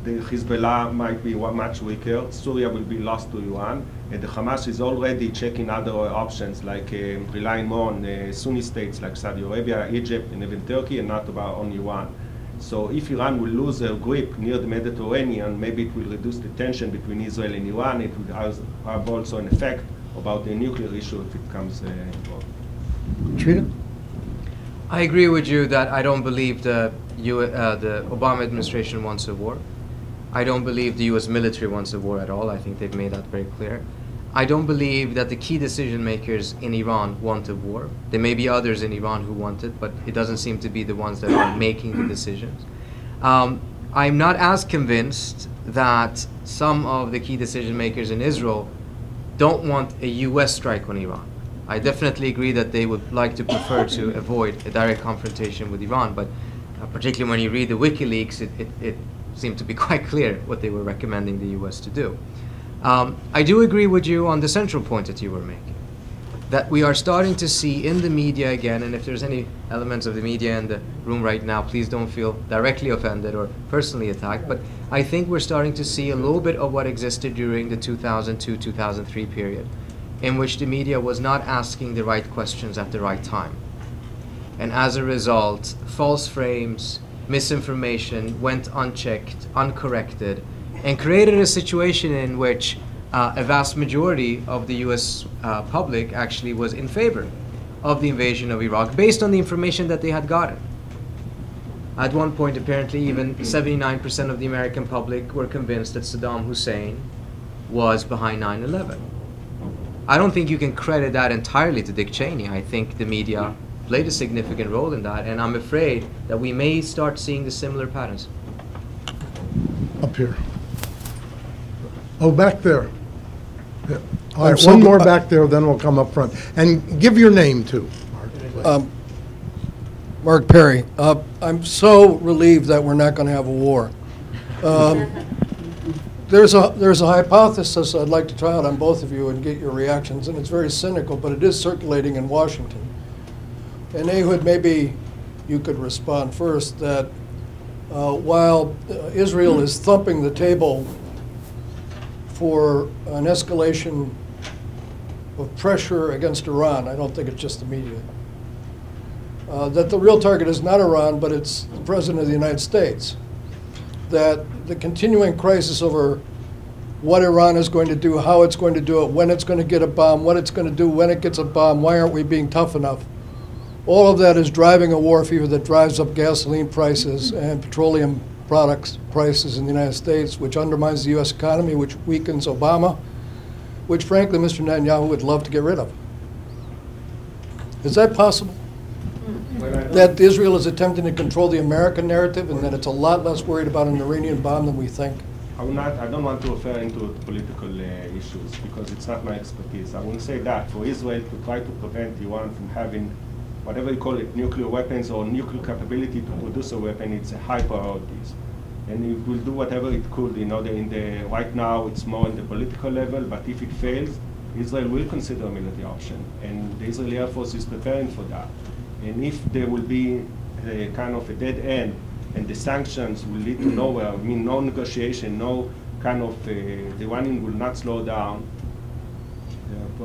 the Hezbollah might be much weaker, Syria will be lost to Iran, and the Hamas is already checking other options, like uh, relying more on uh, Sunni states like Saudi Arabia, Egypt, and even Turkey, and not about on Iran. So if Iran will lose their grip near the Mediterranean, maybe it will reduce the tension between Israel and Iran. It will have also an effect about the nuclear issue if it comes uh, involved. Trita? I agree with you that I don't believe the, U, uh, the Obama administration wants a war. I don't believe the U.S. military wants a war at all. I think they've made that very clear. I don't believe that the key decision makers in Iran want a war. There may be others in Iran who want it, but it doesn't seem to be the ones that are making the decisions. Um, I'm not as convinced that some of the key decision makers in Israel don't want a U.S. strike on Iran. I definitely agree that they would like to prefer to avoid a direct confrontation with Iran, but uh, particularly when you read the WikiLeaks, it, it, it, seemed to be quite clear what they were recommending the U.S. to do. Um, I do agree with you on the central point that you were making, that we are starting to see in the media again, and if there's any elements of the media in the room right now, please don't feel directly offended or personally attacked, but I think we're starting to see a little bit of what existed during the 2002-2003 period in which the media was not asking the right questions at the right time. And as a result, false frames, misinformation went unchecked, uncorrected, and created a situation in which uh, a vast majority of the US uh, public actually was in favor of the invasion of Iraq based on the information that they had gotten. At one point, apparently, even 79% of the American public were convinced that Saddam Hussein was behind 9 11. I don't think you can credit that entirely to Dick Cheney. I think the media played a significant role in that, and I'm afraid that we may start seeing the similar patterns. Up here. Oh, back there. Yeah. All so one more back there, then we'll come up front. And give your name, too. Mark. Um, Mark Perry, uh, I'm so relieved that we're not going to have a war. Um, There's a, there's a hypothesis I'd like to try out on both of you and get your reactions, and it's very cynical, but it is circulating in Washington. And Ehud, maybe you could respond first, that uh, while uh, Israel is thumping the table for an escalation of pressure against Iran, I don't think it's just the media, uh, that the real target is not Iran, but it's the President of the United States. That the continuing crisis over what Iran is going to do, how it's going to do it, when it's going to get a bomb, what it's going to do when it gets a bomb, why aren't we being tough enough? All of that is driving a war fever that drives up gasoline prices and petroleum products prices in the United States, which undermines the U.S. economy, which weakens Obama, which frankly Mr. Netanyahu would love to get rid of. Is that possible? that Israel is attempting to control the American narrative and that it's a lot less worried about an Iranian bomb than we think. I will not. I don't want to refer into political uh, issues because it's not my expertise. I will say that for Israel to try to prevent Iran from having whatever you call it, nuclear weapons or nuclear capability to produce a weapon, it's a high priority. And it will do whatever it could in order in the, right now it's more in the political level, but if it fails, Israel will consider a military option. And the Israeli Air Force is preparing for that. And if there will be a kind of a dead end and the sanctions will lead to nowhere, I mean, no negotiation, no kind of, uh, the Iranian will not slow down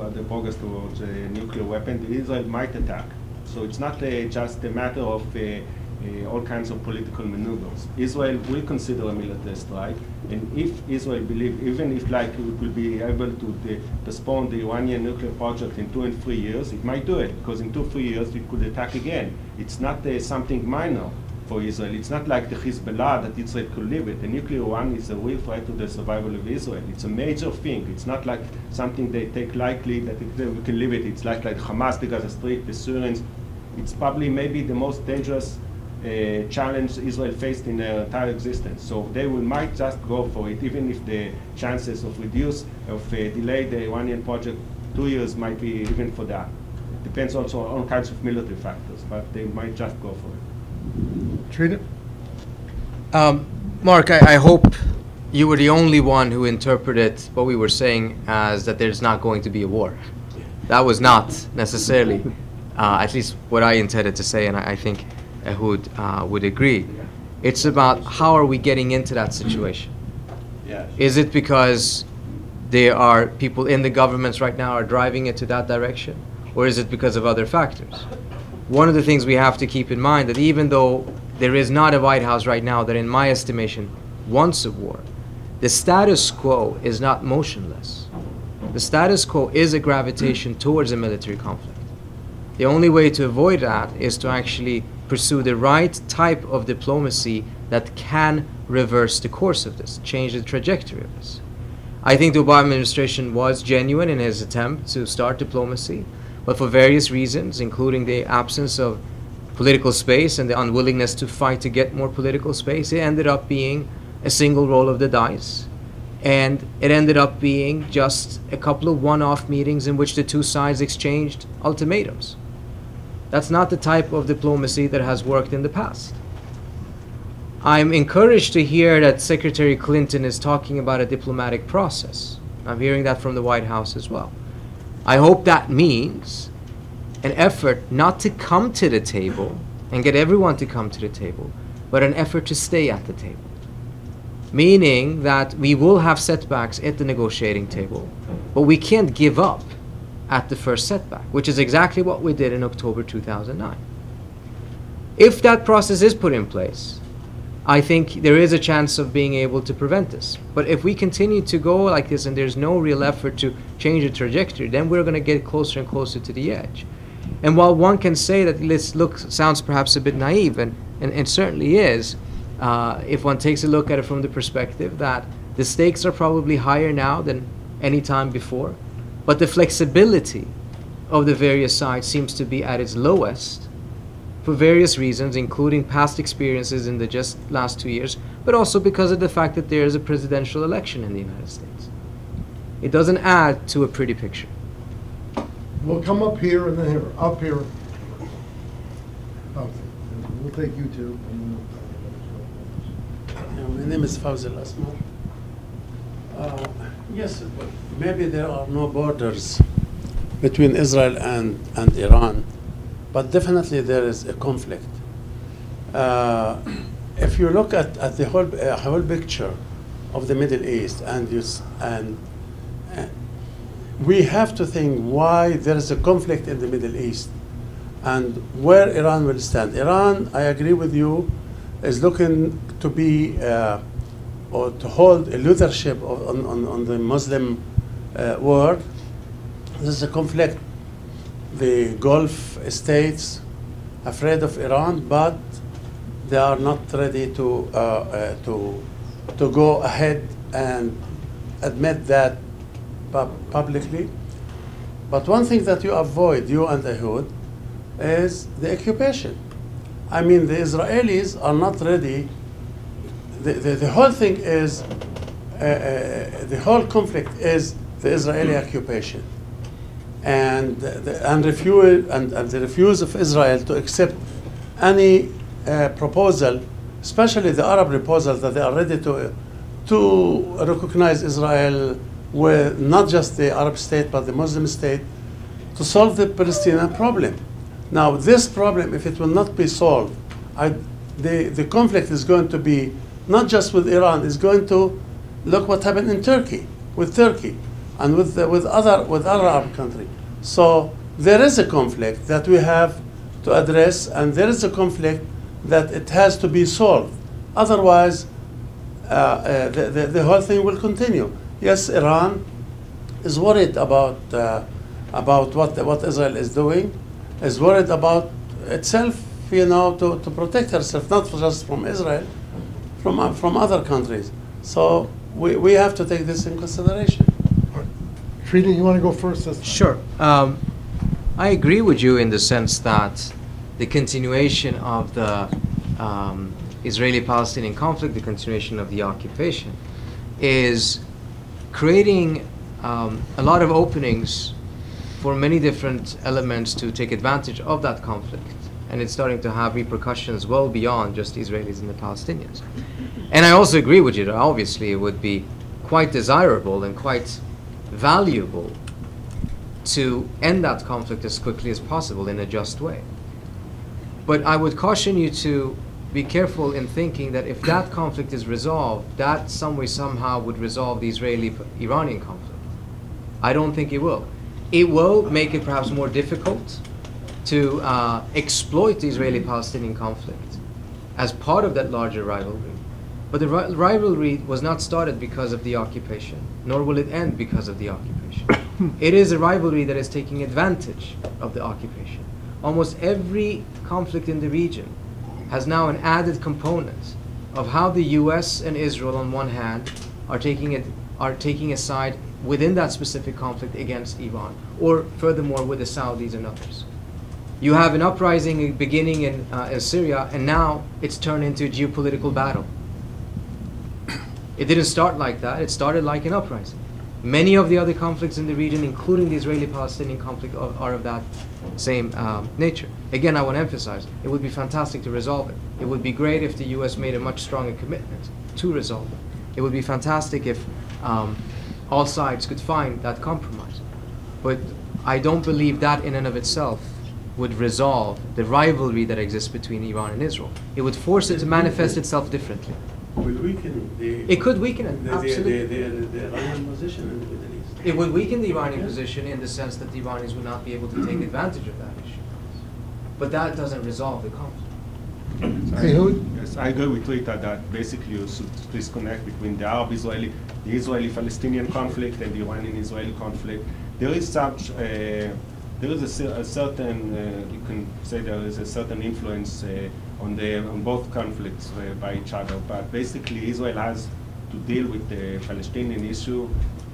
uh, the progress towards a nuclear weapon, Israel might attack. So it's not uh, just a matter of uh, uh, all kinds of political maneuvers. Israel will consider a military strike, and if Israel believe, even if like it will be able to uh, postpone the Iranian nuclear project in two and three years, it might do it because in two three years it could attack again. It's not uh, something minor for Israel. It's not like the Hezbollah that Israel could live with. The nuclear one is a real threat to the survival of Israel. It's a major thing. It's not like something they take lightly that it, we can live with. It's like like Hamas, the Gaza Strip, the Syrians. It's probably maybe the most dangerous uh, challenge Israel faced in their entire existence. So they will might just go for it, even if the chances of reduce of uh, delay the Iranian project two years might be even for that. It depends also on all kinds of military factors, but they might just go for it. Trita? Um, Mark, I, I hope you were the only one who interpreted what we were saying as that there's not going to be a war. That was not necessarily, uh, at least what I intended to say, and I, I think Ehud uh, would agree. It's about how are we getting into that situation? Yes. Is it because there are people in the governments right now are driving it to that direction, or is it because of other factors? One of the things we have to keep in mind that even though there is not a White House right now that, in my estimation, wants a war, the status quo is not motionless. The status quo is a gravitation towards a military conflict. The only way to avoid that is to actually pursue the right type of diplomacy that can reverse the course of this, change the trajectory of this. I think the Obama administration was genuine in his attempt to start diplomacy, but for various reasons, including the absence of political space and the unwillingness to fight to get more political space, it ended up being a single roll of the dice. And it ended up being just a couple of one off meetings in which the two sides exchanged ultimatums. That's not the type of diplomacy that has worked in the past. I'm encouraged to hear that Secretary Clinton is talking about a diplomatic process. I'm hearing that from the White House as well. I hope that means an effort not to come to the table and get everyone to come to the table, but an effort to stay at the table. Meaning that we will have setbacks at the negotiating table, but we can't give up at the first setback, which is exactly what we did in October 2009. If that process is put in place, I think there is a chance of being able to prevent this. But if we continue to go like this and there's no real effort to change the trajectory, then we're going to get closer and closer to the edge. And while one can say that this looks, sounds perhaps a bit naive, and, and, and certainly is, uh, if one takes a look at it from the perspective that the stakes are probably higher now than any time before, but the flexibility of the various sides seems to be at its lowest for various reasons, including past experiences in the just last two years, but also because of the fact that there is a presidential election in the United States. It doesn't add to a pretty picture. We'll come up here and then here, up here. Oh, We'll take you two. Yeah, My name is Fawzi Al-Asmar. Uh, Yes, but maybe there are no borders between Israel and, and Iran, but definitely there is a conflict. Uh, If you look at, at the whole, uh, whole picture of the Middle East and you, and uh, we have to think why there is a conflict in the Middle East and where Iran will stand. Iran, I agree with you, is looking to be uh, or to hold a leadership on, on, on the Muslim uh, world. There's a conflict. The Gulf states afraid of Iran, but they are not ready to uh, uh, to to go ahead and admit that pub- publicly. But one thing that you avoid, you and Ehud, is the occupation. I mean, the Israelis are not ready. The, the, whole thing is, uh, uh, the whole conflict is the Israeli occupation. And, the, and, refuse, and, and the refuse of Israel to accept any uh, proposal, especially the Arab proposal that they are ready to, to recognize Israel with not just the Arab state but the Muslim state to solve the Palestinian problem. Now, this problem, if it will not be solved, I, the, the conflict is going to be not just with Iran, it's going to look what happened in Turkey, with Turkey, and with, the, with, other, with other Arab countries. So there is a conflict that we have to address, and there is a conflict that it has to be solved. Otherwise, uh, uh, the, the, the whole thing will continue. Yes, Iran is worried about, uh, about what, what Israel is doing, is worried about itself, you know, to, to protect herself, not just from Israel, from, uh, from other countries. So we, we have to take this in consideration. Trita, you want to go first? Sure. Um, I agree with you in the sense that the continuation of the um, Israeli-Palestinian conflict, the continuation of the occupation, is creating um, a lot of openings for many different elements to take advantage of that conflict. And it's starting to have repercussions well beyond just Israelis and the Palestinians. And I also agree with you that obviously it would be quite desirable and quite valuable to end that conflict as quickly as possible in a just way. But I would caution you to be careful in thinking that if that conflict is resolved, that some way somehow would resolve the Israeli-Iranian conflict. I don't think it will. It will make it perhaps more difficult to uh, exploit the Israeli-Palestinian conflict as part of that larger rivalry. But the ri- rivalry was not started because of the occupation, nor will it end because of the occupation. it is a rivalry that is taking advantage of the occupation. Almost every conflict in the region has now an added component of how the U.S. and Israel, on one hand, are taking it are taking a side within that specific conflict against Iran, or furthermore with the Saudis and others. You have an uprising beginning in, uh, in Syria, and now it's turned into a geopolitical battle. It didn't start like that, it started like an uprising. Many of the other conflicts in the region, including the Israeli Palestinian conflict, are, of that same um, nature. Again, I want to emphasize it would be fantastic to resolve it. It would be great if the U.S. made a much stronger commitment to resolve it. It would be fantastic if um, all sides could find that compromise. But I don't believe that in and of itself would resolve the rivalry that exists between Iran and Israel. It would force it to manifest itself differently. Will weaken the. It could weaken it, the- the- absolutely. The, the, the Iranian position in the Middle East. It would weaken the Iranian position in the sense that the Iranians would not be able to take advantage of that issue. But that doesn't resolve the conflict. Ehud? Yes, I agree with Trita that basically you should disconnect between the Arab-Israeli, the Israeli-Palestinian conflict and the Iranian-Israeli conflict. There is such, uh, there is a, a certain, uh, you can say there is a certain influence uh, on the on both conflicts uh, by each other. But basically, Israel has to deal with the Palestinian issue,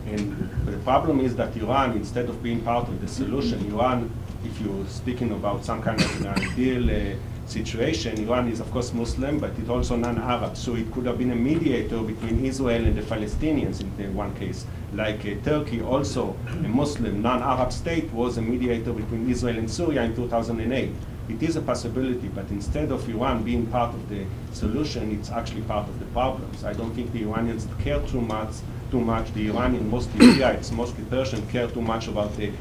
and the problem is that Iran, instead of being part of the solution, Iran, if you're speaking about some kind of an ideal uh, situation, Iran is of course Muslim, but it's also non-Arab, so it could have been a mediator between Israel and the Palestinians in the one case. Like uh, Turkey, also a Muslim non-Arab state, was a mediator between Israel and Syria in 2008. It is a possibility, but instead of Iran being part of the solution, it's actually part of the problems. I don't think the Iranians care too much. Too much. The Iranian, mostly Shiites, mostly Persian, care too much about the uh,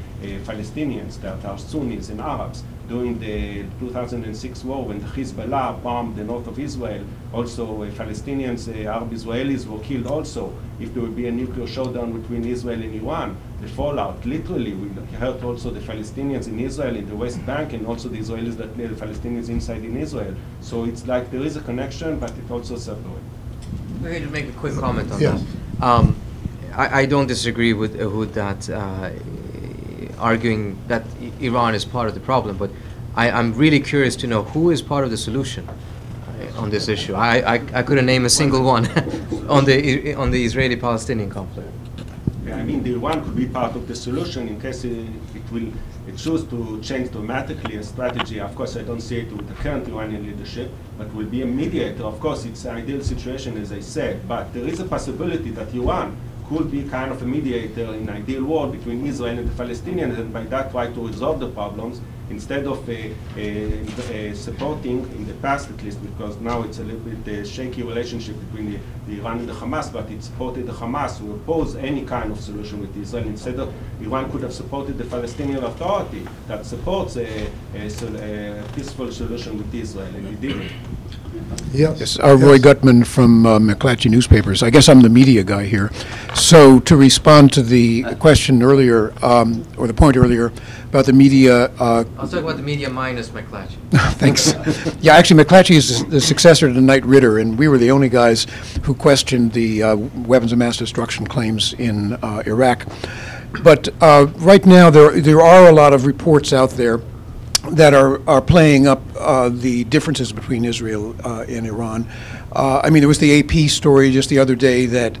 Palestinians that are Sunnis and Arabs. During the 2006 war, when the Hezbollah bombed the north of Israel, also uh, Palestinians, uh, Arab Israelis were killed also. If there would be a nuclear showdown between Israel and Iran, the fallout literally will hurt also the Palestinians in Israel, in the West Bank, and also the Israelis that the Palestinians inside in Israel. So it's like there is a connection, but it also separates. Let me just make a quick comment on Yeah. that. Um, I, I don't disagree with Ehud that uh, arguing that Iran is part of the problem, but I, I'm really curious to know who is part of the solution uh, on this issue. I, I, I couldn't name a single one on the on the Israeli-Palestinian conflict. I mean, the Iran could be part of the solution in case it, it will it choose to change dramatically a strategy. Of course, I don't see it with the current Iranian leadership, but will be a mediator. Of course, it's an ideal situation, as I said, but there is a possibility that Iran could be kind of a mediator in ideal world between Israel and the Palestinians, and by that try to resolve the problems instead of uh, uh, uh, supporting, in the past at least, because now it's a little bit uh, shaky relationship between the, the Iran and the Hamas, but it supported the Hamas who oppose any kind of solution with Israel. Instead of Iran could have supported the Palestinian Authority that supports a, a, a peaceful solution with Israel, and it didn't. Yes. Yes, uh, Roy Yes. Gutman from uh, McClatchy Newspapers. I guess I'm the media guy here. So to respond to the question earlier, um, or the point earlier about the media, uh, I'll talk about the media minus McClatchy. thanks. Yeah, actually, McClatchy is the successor to the Knight Ridder, and we were the only guys who questioned the uh, weapons of mass destruction claims in uh, Iraq. But uh, right now, there there are a lot of reports out there that are, are playing up uh, the differences between Israel uh, and Iran. Uh, I mean, there was the AP story just the other day that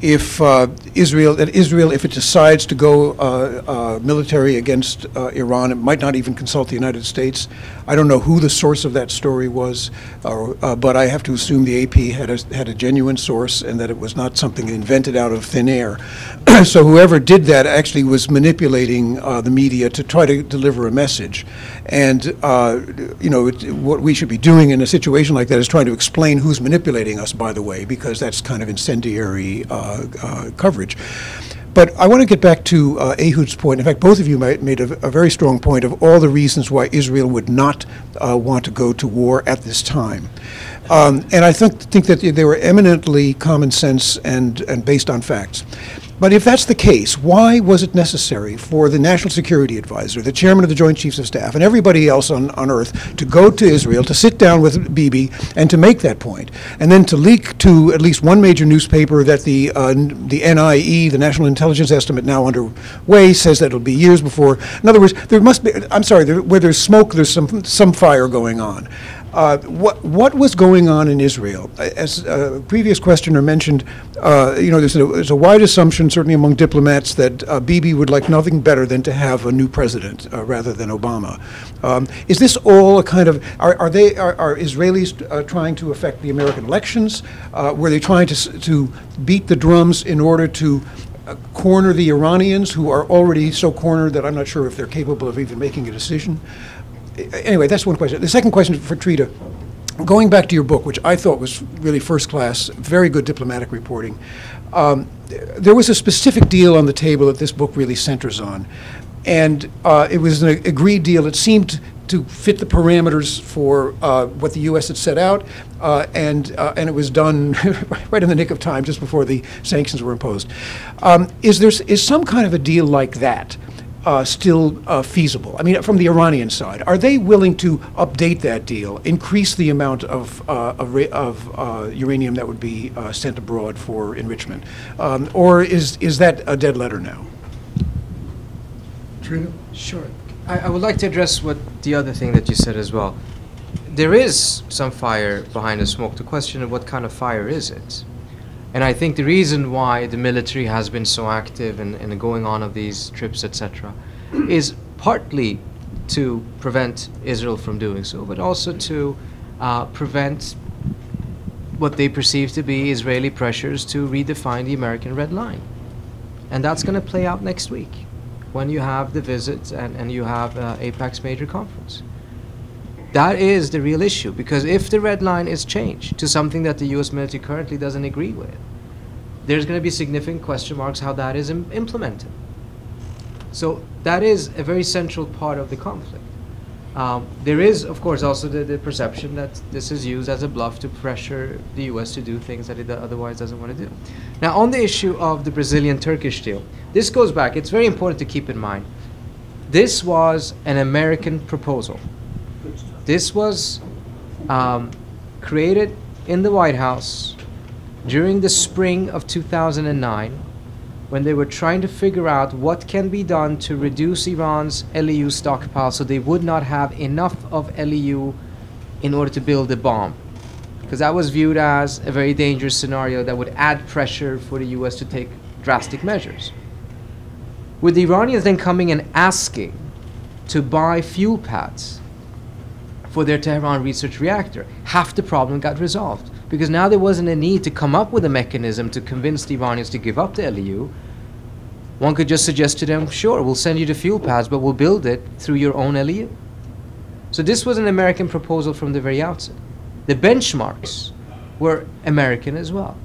if uh, Israel, that Israel, if it decides to go uh, uh, military against uh, Iran, it might not even consult the United States. I don't know who the source of that story was, uh, uh, but I have to assume the AP had a, had a genuine source and that it was not something invented out of thin air. so whoever did that actually was manipulating the media to try to deliver a message. And, uh, you know, it, what we should be doing in a situation like that is trying to explain who's manipulating us, by the way, because that's kind of incendiary uh, uh, coverage. But I want to get back to uh, Ehud's point. In fact, both of you ma- made a, a very strong point of all the reasons why Israel would not uh, want to go to war at this time. Um, and I think, think that they were eminently common sense and, and based on facts. But if that's the case, why was it necessary for the National Security Advisor, the chairman of the Joint Chiefs of Staff, and everybody else on, on earth to go to Israel, to sit down with Bibi, and to make that point, and then to leak to at least one major newspaper that the, uh, the NIE, the National Intelligence Estimate now underway, says that it'll be years before. In other words, there must be, I'm sorry, there, where there's smoke, there's some, some fire going on. Uh, What, what was going on in Israel? As a previous questioner mentioned, uh, you know, there's a, there's a wide assumption, certainly among diplomats, that uh, Bibi would like nothing better than to have a new president uh, rather than Obama. Um, Is this all a kind of, are are they, are are Israelis uh, trying to affect the American elections? Uh, Were they trying to, to beat the drums in order to uh, corner the Iranians, who are already so cornered that I'm not sure if they're capable of even making a decision? Anyway, that's one question. The second question for Trita, going back to your book, which I thought was really first class, very good diplomatic reporting. Um, there was a specific deal on the table that this book really centers on, and uh, it was an agreed deal. It seemed to fit the parameters for uh, what the U.S. had set out, uh, and uh, and it was done right in the nick of time, just before the sanctions were imposed. Um, is there is some kind of a deal like that? Uh, still uh, feasible? I mean, from the Iranian side, are they willing to update that deal, increase the amount of, uh, of, uh, uranium that would be uh, sent abroad for enrichment? Um, or is, is that a dead letter now? Trita? Sure. I, I would like to address what the other thing that you said as well. There is some fire behind the smoke. The question of what kind of fire is it? And I think the reason why the military has been so active in, in the going on of these trips, etc., is partly to prevent Israel from doing so, but also to uh, prevent what they perceive to be Israeli pressures to redefine the American red line. And that's going to play out next week when you have the visit and, and you have uh, AIPAC's major conference. That is the real issue because if the red line is changed to something that the US military currently doesn't agree with, there's going to be significant question marks how that is Im- implemented. So that is a very central part of the conflict. Um, there is, of course, also the, the perception that this is used as a bluff to pressure the U.S. to do things that it otherwise doesn't want to do. Now, on the issue of the Brazilian-Turkish deal, this goes back. It's very important to keep in mind. This was an American proposal. This was um, created in the White House during the spring of 2009 when they were trying to figure out what can be done to reduce Iran's LEU stockpile so they would not have enough of LEU in order to build a bomb. Because that was viewed as a very dangerous scenario that would add pressure for the US to take drastic measures. With the Iranians then coming and asking to buy fuel pads for their Tehran research reactor, half the problem got resolved. Because now there wasn't a need to come up with a mechanism to convince the Iranians to give up the LEU. One could just suggest to them, sure, we'll send you the fuel pads, but we'll build it through your own LEU. So this was an American proposal from the very outset. The benchmarks were American as well.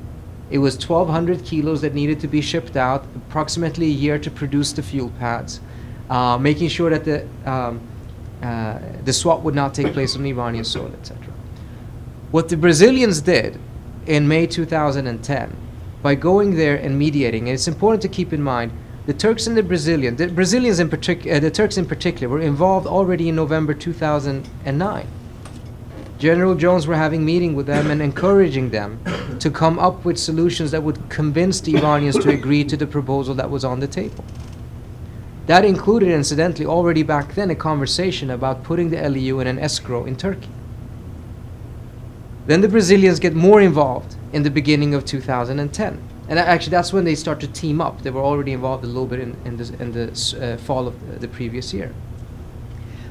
It was 1,200 kilos that needed to be shipped out, approximately a year to produce the fuel pads, uh, making sure that the, um, uh, the swap would not take place on Iranian soil, etc. What the Brazilians did in May 2010 by going there and mediating, and it's important to keep in mind, the Turks and the Brazilians, the Brazilians in particular, uh, the Turks in particular, were involved already in November 2009. General Jones were having meeting with them and encouraging them to come up with solutions that would convince the Iranians to agree to the proposal that was on the table. That included, incidentally, already back then a conversation about putting the LEU in an escrow in Turkey. Then the Brazilians get more involved in the beginning of 2010. And actually, that's when they start to team up. They were already involved a little bit in, in, this, in the uh, fall of the, previous year.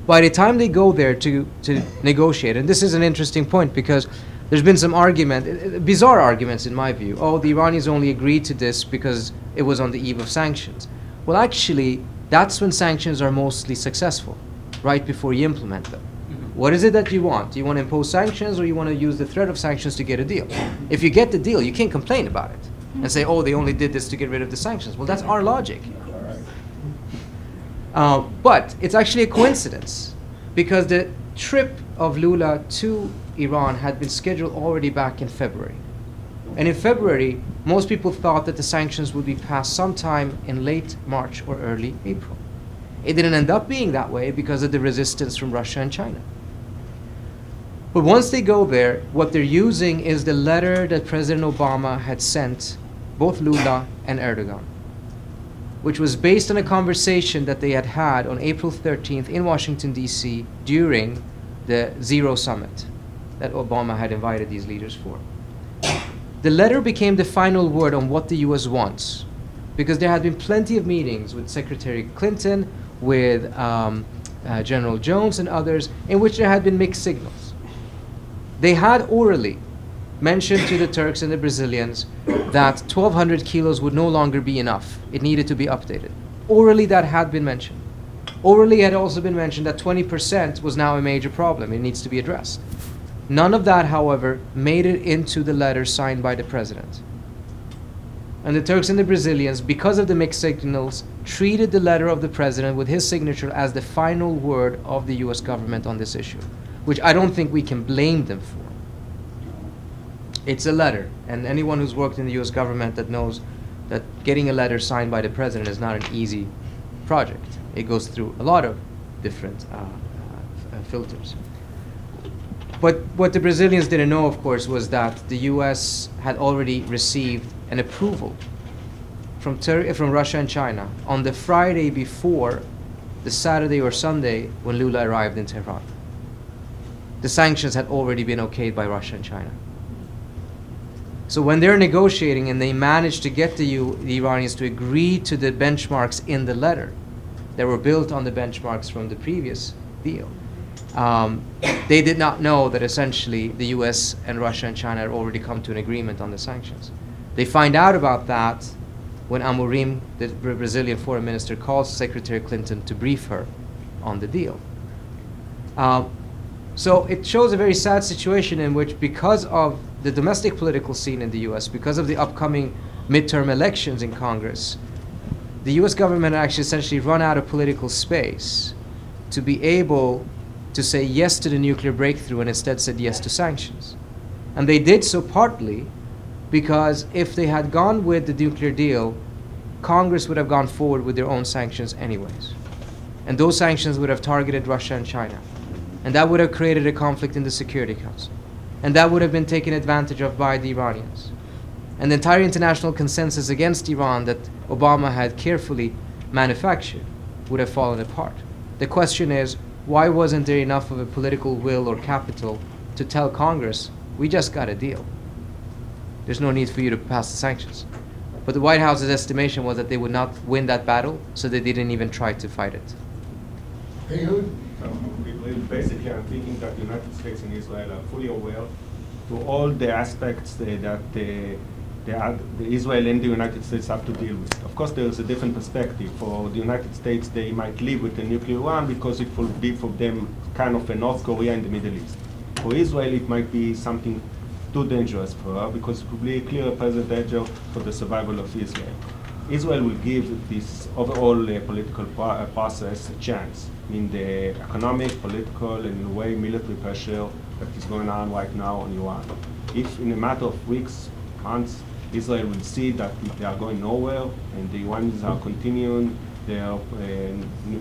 By the time they go there to, to negotiate, and this is an interesting point because there's been some argument, uh, uh, bizarre arguments in my view. Oh, the Iranians only agreed to this because it was on the eve of sanctions. Well, actually, that's when sanctions are mostly successful, right before you implement them. What is it that you want? Do you want to impose sanctions or you want to use the threat of sanctions to get a deal? If you get the deal, you can't complain about it and say, oh, they only did this to get rid of the sanctions. Well, that's our logic. Uh, but it's actually a coincidence because the trip of Lula to Iran had been scheduled already back in February. And in February, most people thought that the sanctions would be passed sometime in late March or early April. It didn't end up being that way because of the resistance from Russia and China. But once they go there, what they're using is the letter that President Obama had sent both Lula and Erdogan, which was based on a conversation that they had had on April 13th in Washington, D.C. during the Zero Summit that Obama had invited these leaders for. The letter became the final word on what the U.S. wants, because there had been plenty of meetings with Secretary Clinton, with um, uh, General Jones, and others, in which there had been mixed signals. They had orally mentioned to the Turks and the Brazilians that 1,200 kilos would no longer be enough. It needed to be updated. Orally, that had been mentioned. Orally, it had also been mentioned that 20% was now a major problem. It needs to be addressed. None of that, however, made it into the letter signed by the president. And the Turks and the Brazilians, because of the mixed signals, treated the letter of the president with his signature as the final word of the US government on this issue, which I don't think we can blame them for. It's a letter, and anyone who's worked in the US government that knows that getting a letter signed by the president is not an easy project. It goes through a lot of different uh, uh, filters. But what the Brazilians didn't know, of course, was that the U.S. had already received an approval from, Tur- from Russia and China on the Friday before the Saturday or Sunday when Lula arrived in Tehran. The sanctions had already been okayed by Russia and China. So when they're negotiating and they managed to get the, U- the Iranians to agree to the benchmarks in the letter that were built on the benchmarks from the previous deal, um, they did not know that essentially the US and Russia and China had already come to an agreement on the sanctions. They find out about that when Amorim, the Brazilian foreign minister, calls Secretary Clinton to brief her on the deal. Um, so it shows a very sad situation in which, because of the domestic political scene in the US, because of the upcoming midterm elections in Congress, the US government actually essentially run out of political space to be able to say yes to the nuclear breakthrough and instead said yes to sanctions. And they did so partly because if they had gone with the nuclear deal, Congress would have gone forward with their own sanctions anyways. And those sanctions would have targeted Russia and China. And that would have created a conflict in the Security Council. And that would have been taken advantage of by the Iranians. And the entire international consensus against Iran that Obama had carefully manufactured would have fallen apart. The question is why wasn't there enough of a political will or capital to tell Congress, we just got a deal? There's no need for you to pass the sanctions. But the White House's estimation was that they would not win that battle, so they didn't even try to fight it. So, we- we- Basically, I'm thinking that the United States and Israel are fully aware to all the aspects uh, that uh, the, Israel and the United States have to deal with. Of course, there is a different perspective. For the United States, they might live with a nuclear one because it will be for them kind of a North Korea in the Middle East. For Israel, it might be something too dangerous for her because it will be a clear present danger for the survival of Israel. Israel will give this overall uh, political pro- uh, process a chance in the economic, political, and in a way military pressure that is going on right now on Iran. If in a matter of weeks, months, Israel will see that they are going nowhere and the Iranians are continuing their, uh,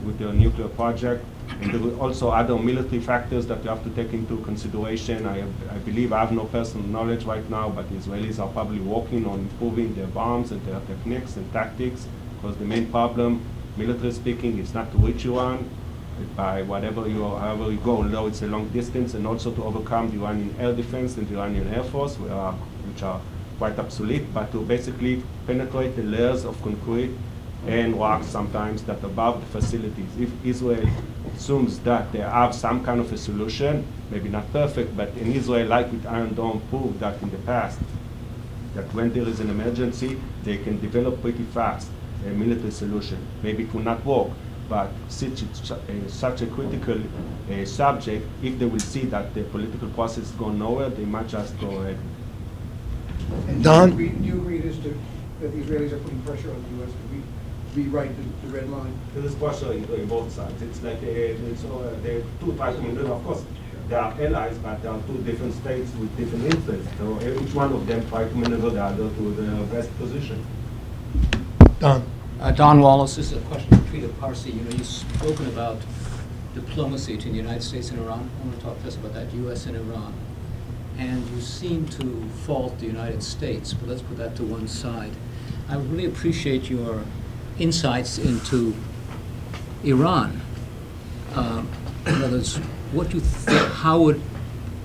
with their nuclear project, and there are also other military factors that you have to take into consideration. I, I believe I have no personal knowledge right now, but the Israelis are probably working on improving their bombs and their techniques and tactics, because the main problem, military speaking, is not to reach Iran by whatever you, however you go, although it's a long distance, and also to overcome the Iranian air defense and the Iranian air force, are, which are quite obsolete, but to basically penetrate the layers of concrete and rocks sometimes that above the facilities. If Israel assumes that they have some kind of a solution, maybe not perfect, but in Israel, like with Iron Dome, proved that in the past, that when there is an emergency, they can develop pretty fast a military solution. Maybe it will not work, but since it's uh, such a critical uh, subject, if they will see that the political process is going nowhere, they might just go ahead. And Don? Do you agree- do you agree this to, that the Israelis are putting pressure on the U.S. to re- rewrite the, the red line? There is pressure in, in both sides. It's like uh, it's, uh, the two tribes. I mean, of course, they are allies, but they are two different states with different interests. So uh, each one of them try to maneuver the other to the best position. Don? Uh, Don Wallace, this is a question for Trita Parsi. You know, you've spoken about diplomacy between the United States and Iran. I want to talk to us about that, U.S. and Iran. And you seem to fault the United States, but let's put that to one side. I really appreciate your insights into Iran. Um, in other words, what do you think, how would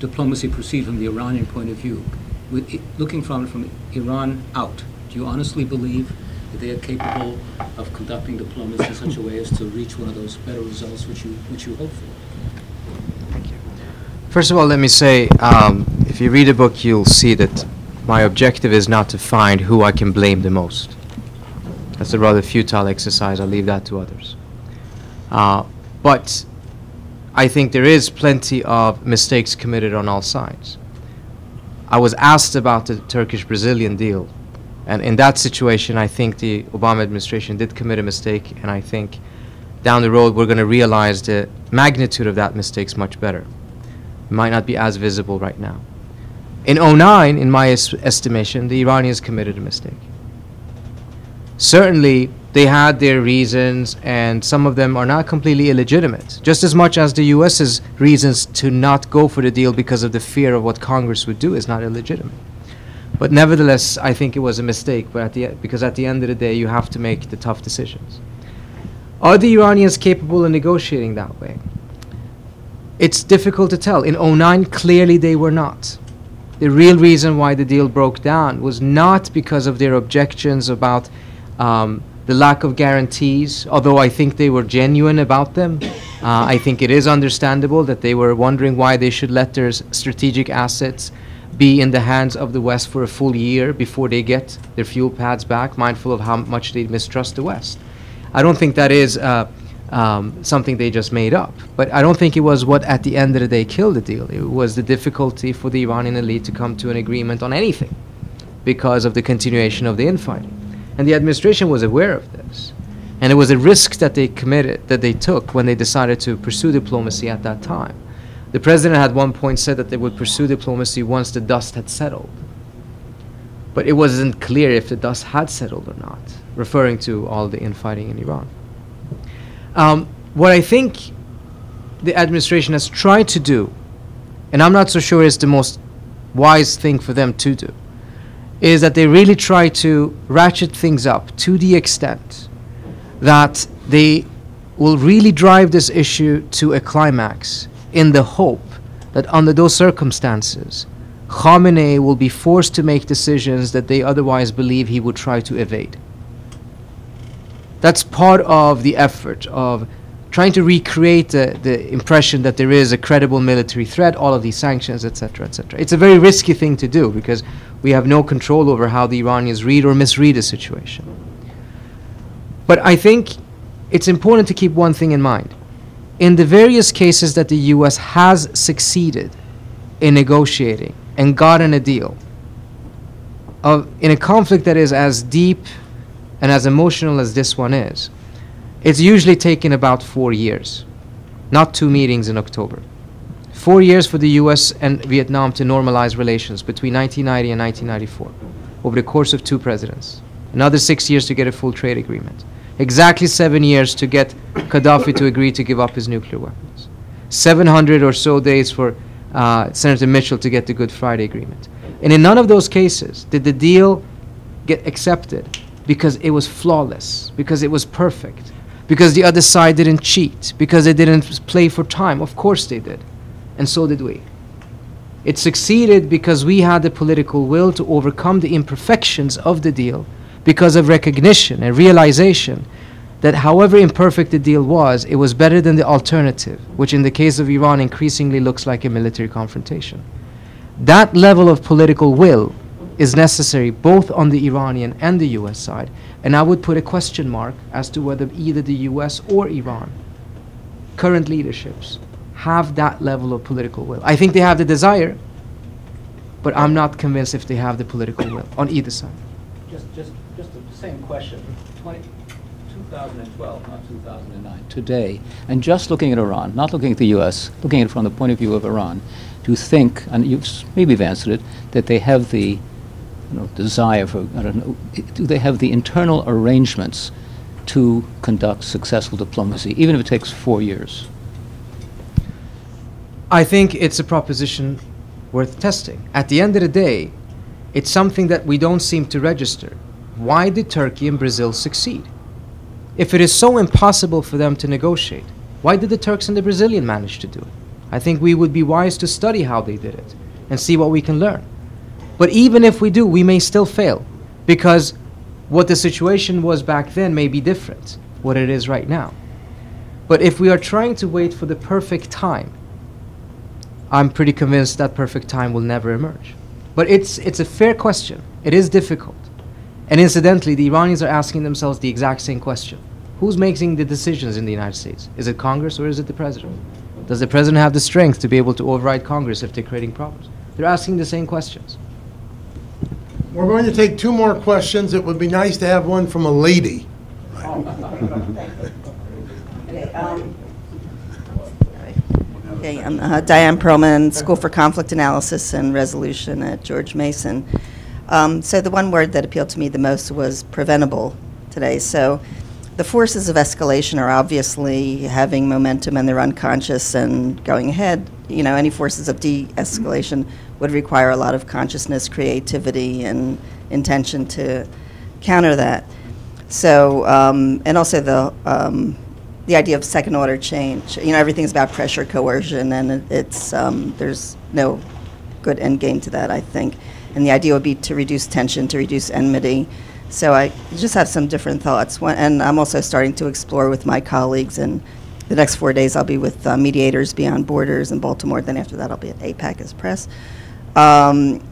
diplomacy proceed from the Iranian point of view? With, it- looking from from Iran out, do you honestly believe that they are capable of conducting diplomacy in such a way as to reach one of those better results which you, which you hope for? Thank you. First of all, let me say, um, if you read the book, you'll see that my objective is not to find who I can blame the most. That's a rather futile exercise. I'll leave that to others. Uh, but I think there is plenty of mistakes committed on all sides. I was asked about the Turkish-Brazilian deal, and in that situation, I think the Obama administration did commit a mistake, and I think down the road we're going to realize the magnitude of that mistake is much better. It might not be as visible right now. In 09, in my es- estimation, the Iranians committed a mistake. Certainly, they had their reasons, and some of them are not completely illegitimate, just as much as the U.S.'s reasons to not go for the deal because of the fear of what Congress would do is not illegitimate. But nevertheless, I think it was a mistake. But at the because at the end of the day, you have to make the tough decisions. Are the Iranians capable of negotiating that way? It's difficult to tell. In 09, clearly they were not. The real reason why the deal broke down was not because of their objections about um, the lack of guarantees, although I think they were genuine about them. Uh, I think it is understandable that they were wondering why they should let their strategic assets be in the hands of the West for a full year before they get their fuel pads back, mindful of how much they mistrust the West. I don't think that is uh, um, something they just made up. But I don't think it was what, at the end of the day, killed the deal. It was the difficulty for the Iranian elite to come to an agreement on anything because of the continuation of the infighting. And the administration was aware of this. And it was a risk that they committed, that they took when they decided to pursue diplomacy at that time. The president at one point said that they would pursue diplomacy once the dust had settled. But it wasn't clear if the dust had settled or not, referring to all the infighting in Iran. Um, what I think the administration has tried to do, and I'm not so sure it's the most wise thing for them to do, is that they really try to ratchet things up to the extent that they will really drive this issue to a climax in the hope that under those circumstances, Khamenei will be forced to make decisions that they otherwise believe he would try to evade. That's part of the effort of trying to recreate the, the impression that there is a credible military threat, all of these sanctions, etc., etc. It's a very risky thing to do because we have no control over how the Iranians read or misread a situation. But I think it's important to keep one thing in mind. In the various cases that the US has succeeded in negotiating and gotten a deal, of, in a conflict that is as deep and as emotional as this one is, it's usually taken about four years, not two meetings in October. Four years for the US and Vietnam to normalize relations between 1990 and 1994 over the course of two presidents. Another six years to get a full trade agreement. Exactly seven years to get Gaddafi to agree to give up his nuclear weapons. 700 or so days for uh, Senator Mitchell to get the Good Friday Agreement. And in none of those cases did the deal get accepted because it was flawless, because it was perfect, because the other side didn't cheat, because they didn't play for time. Of course they did. And so did we. It succeeded because we had the political will to overcome the imperfections of the deal because of recognition and realization that however imperfect the deal was, it was better than the alternative, which in the case of Iran increasingly looks like a military confrontation. That level of political will is necessary both on the Iranian and the US side, and I would put a question mark as to whether either the US or Iran, current leaderships, have that level of political will. I think they have the desire, but I'm not convinced if they have the political will on either side. Just, just, just the same question. 20, 2012, not 2009. Today, and just looking at Iran, not looking at the U.S., looking at it from the point of view of Iran, you think, and you've maybe answered it, that they have the you know, desire for, I don't know, do they have the internal arrangements to conduct successful diplomacy, even if it takes four years? I think it's a proposition worth testing. At the end of the day, it's something that we don't seem to register. Why did Turkey and Brazil succeed? If it is so impossible for them to negotiate, why did the Turks and the Brazilian manage to do it? I think we would be wise to study how they did it and see what we can learn. But even if we do, we may still fail because what the situation was back then may be different what it is right now. But if we are trying to wait for the perfect time, I'm pretty convinced that perfect time will never emerge. But it's, it's a fair question. It is difficult. And incidentally, the Iranians are asking themselves the exact same question Who's making the decisions in the United States? Is it Congress or is it the president? Does the president have the strength to be able to override Congress if they're creating problems? They're asking the same questions. We're going to take two more questions. It would be nice to have one from a lady. Okay, um, Okay, I'm uh, Diane Perlman, School for Conflict Analysis and Resolution at George Mason. Um, So the one word that appealed to me the most was preventable today. So the forces of escalation are obviously having momentum and they're unconscious and going ahead. You know, any forces of de-escalation would require a lot of consciousness, creativity, and intention to counter that. So, um, and also the, um, the idea of second order change. You know, everything's about pressure, coercion, and it- it's, um, there's no good end game to that, I think. And the idea would be to reduce tension, to reduce enmity. So I just have some different thoughts. And I'm also starting to explore with my colleagues. And the next four days, I'll be with uh, Mediators Beyond Borders in Baltimore. Then after that, I'll be at AIPAC as press. Um,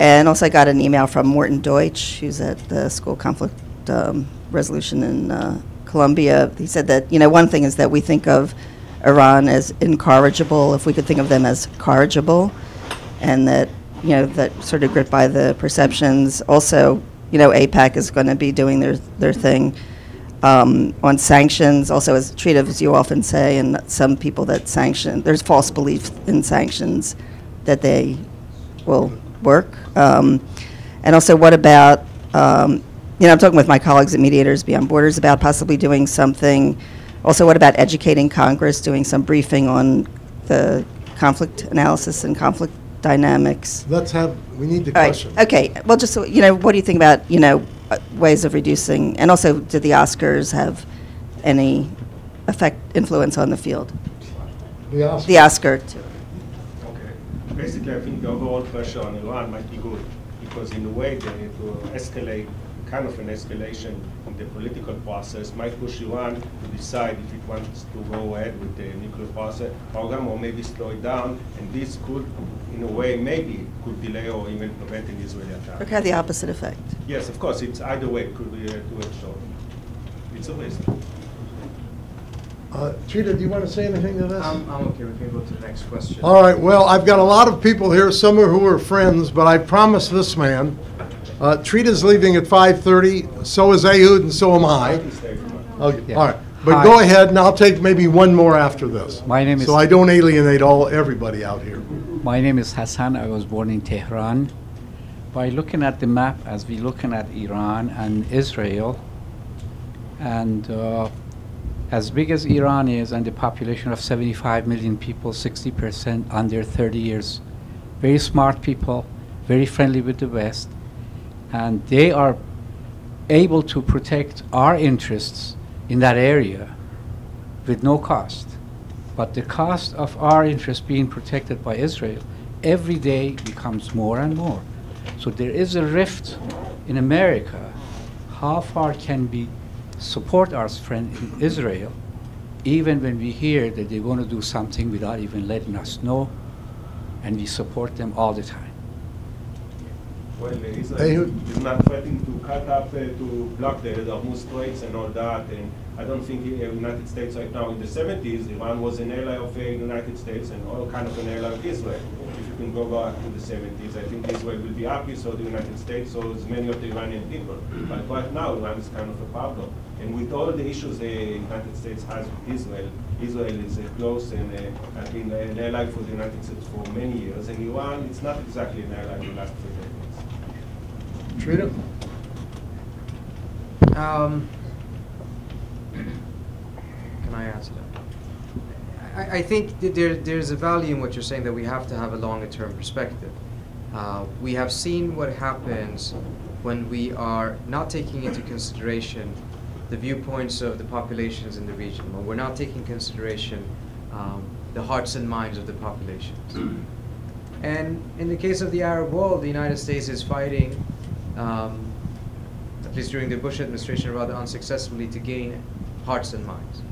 and also, I got an email from Morton Deutsch, who's at the School Conflict um, Resolution in uh, Columbia. He said that, you know, one thing is that we think of Iran as incorrigible, if we could think of them as corrigible, and that, you know, that sort of gripped by the perceptions. Also, you know, AIPAC is going to be doing their, their thing um, on sanctions, also as treated, as you often say, and some people that sanction, there's false belief in sanctions that they will work. Um, and also, what about, um, you know, I'm talking with my colleagues at Mediators Beyond Borders about possibly doing something. Also, what about educating Congress, doing some briefing on the conflict analysis and conflict dynamics? Let's have, we need the All right, question. okay, well, just, so you know, what do you think about, you know, uh, ways of reducing, and also, did the Oscars have any effect, influence on the field? The Oscar. The Oscar, too. Basically, I think the overall pressure on Iran might be good because, in a way, they need to escalate, kind of an escalation in the political process might push Iran to decide if it wants to go ahead with the nuclear process program or maybe slow it down. And this could, in a way, maybe could delay or even prevent an Israeli attack. Or have the opposite effect? Yes, of course. It's either way. It could be uh, a two-edged sword. It's a risk. Uh, Trita, do you want to say anything to this? I'm, I'm okay. We can go to the next question. All right, well, I've got a lot of people here, some are who are friends, but I promised this man. Uh, Trita's leaving at 5:30, so is Ehud, and so am I. Okay, all right. But Hi. go ahead, and I'll take maybe one more after this. My name is- So I don't alienate all, everybody out here. My name is Hassan. I was born in Tehran. By looking at the map, as we looking at Iran and Israel, and uh, as big as Iran is, and the population of 75 million people, 60% under 30 years, very smart people, very friendly with the West, and they are able to protect our interests in that area with no cost. But the cost of our interests being protected by Israel every day becomes more and more. So there is a rift in America. How far can we support our friend in Israel, even when we hear that they want to do something without even letting us know, and we support them all the time? Well, uh, Israel is not threatening to cut up, uh, to block the Hormuz Straits and all that, and I don't think the United States right now, in the seventies, Iran was an ally of the United States and all kind of an ally of Israel. If you can go back to the seventies, I think Israel will be happy, so the United States, so is many of the Iranian people. But right now, Iran is kind of a problem. And with all the issues the United States has with Israel, Israel is uh, close and uh, has been an ally for the United States for many years, and Iran, it's not exactly an ally in the last few decades. Trita? Um, can I answer that? I, I think that there, there's a value in what you're saying that we have to have a longer term perspective. Uh, we have seen what happens when we are not taking into consideration the viewpoints of the populations in the region, when we're not taking consideration um, the hearts and minds of the populations. And in the case of the Arab world, the United States is fighting, um, at least during the Bush administration, rather unsuccessfully to gain hearts and minds.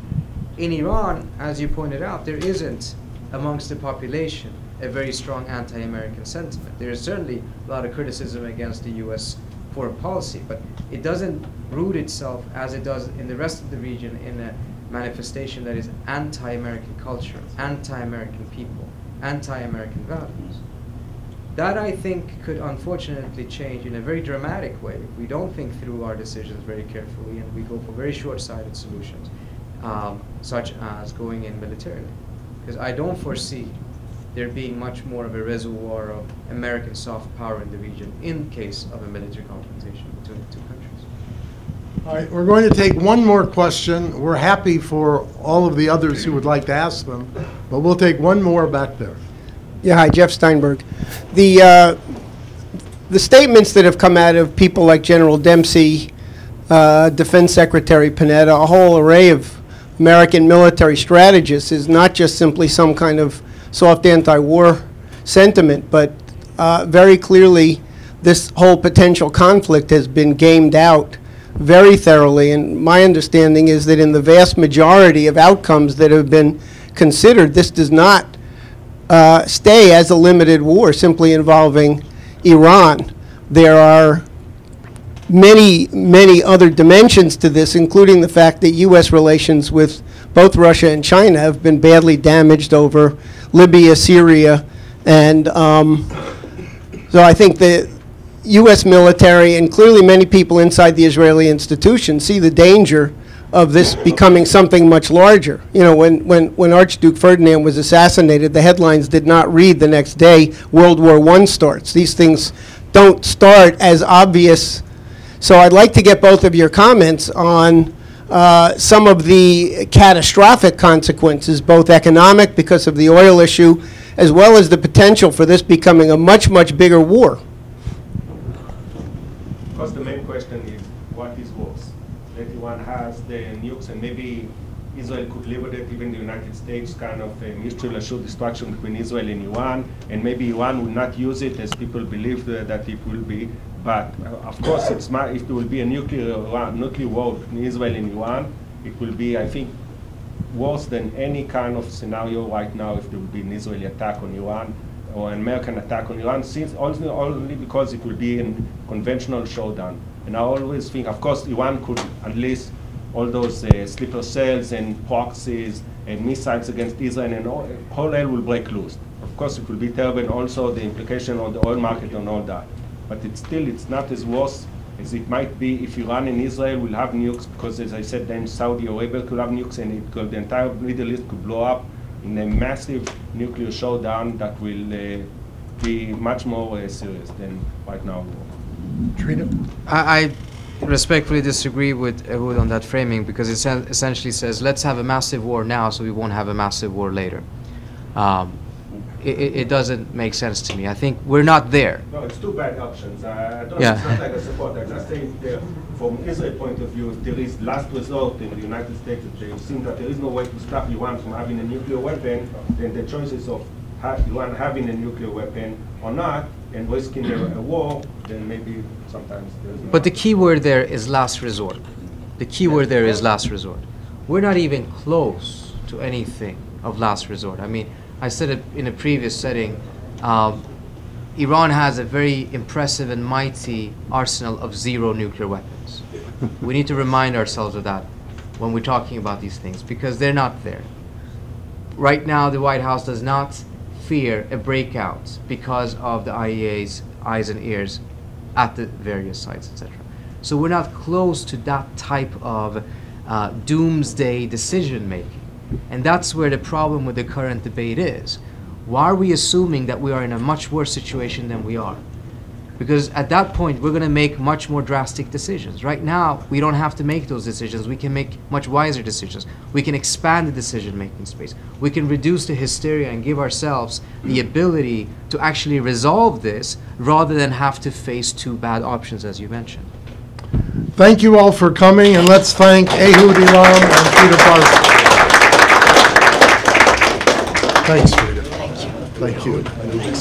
In Iran, as you pointed out, there isn't amongst the population a very strong anti American sentiment. There is certainly a lot of criticism against the US foreign policy, but it doesn't root itself as it does in the rest of the region in a manifestation that is anti American culture, anti American people, anti American values. That I think could unfortunately change in a very dramatic way if we don't think through our decisions very carefully and we go for very short sighted solutions, um, such as going in militarily. Because I don't foresee there being much more of a reservoir of American soft power in the region in case of a military confrontation between the two countries. All right, we're going to take one more question. We're happy for all of the others who would like to ask them, but we'll take one more back there. Yeah, hi, Jeff Steinberg. The, uh, the statements that have come out of people like General Dempsey, uh, Defense Secretary Panetta, a whole array of American military strategists is not just simply some kind of soft anti-war sentiment, but uh, very clearly this whole potential conflict has been gamed out very thoroughly. And my understanding is that in the vast majority of outcomes that have been considered, this does not uh, stay as a limited war simply involving Iran. There are many, many other dimensions to this, including the fact that U.S. relations with both Russia and China have been badly damaged over Libya, Syria, and um, so I think the U.S. military and clearly many people inside the Israeli institution see the danger of this becoming something much larger. You know, when, when, when Archduke Ferdinand was assassinated, the headlines did not read the next day, World War I starts. These things don't start as obvious. So I'd like to get both of your comments on uh, some of the catastrophic consequences, both economic because of the oil issue, as well as the potential for this becoming a much, much bigger war. Of course, the main question is what is worse? That Iran has the nukes and maybe Israel could it, even the United States, kind of a mutual assured destruction between Israel and Iran, and maybe Iran will not use it as people believe uh, that it will be. But uh, of course, it's if there will be a nuclear, nuclear war between Israel and Iran, it will be, I think, worse than any kind of scenario right now if there will be an Israeli attack on Iran or an American attack on Iran, since only, only because it will be a conventional showdown. And I always think, of course, Iran could unleash all those uh, sleeper cells and proxies and missiles against Israel, and all, whole hell will break loose. Of course, it will be terrible, and also the implication on the oil market and all that. But it's still, it's not as worse as it might be if Iran and Israel will have nukes, because as I said, then Saudi Arabia could have nukes, and it could, the entire Middle East could blow up in a massive nuclear showdown that will uh, be much more uh, serious than right now. Trita? I, I respectfully disagree with Ehud on that framing because it essentially says let's have a massive war now so we won't have a massive war later. Um, it, it, doesn't make sense to me. I think we're not there. No, it's two bad options. I don't, Yeah. It's not like a support. I just say there, from Israel point of view, there is last resort in the United States. If they think that there is no way to stop Iran from having a nuclear weapon, then the choices of Iran having a nuclear weapon or not, and risking a, a war, then maybe sometimes there's no. But the key word there is last resort. The key word there is last resort. We're not even close to anything of last resort. I mean, I said it in a previous setting. Um, Iran has a very impressive and mighty arsenal of zero nuclear weapons. we need to remind ourselves of that when we're talking about these things because they're not there. Right now, the White House does not fear a breakout because of the IAEA's eyes and ears at the various sites, etc. So we're not close to that type of uh, doomsday decision making. And that's where the problem with the current debate is. Why are we assuming that we are in a much worse situation than we are? Because at that point, we're going to make much more drastic decisions. Right now, we don't have to make those decisions. We can make much wiser decisions. We can expand the decision making space. We can reduce the hysteria and give ourselves the ability to actually resolve this rather than have to face two bad options, as you mentioned. Thank you all for coming, and let's thank Ehud Eilam and Trita Parsi. Thanks, Peter. Thank you. Thank you.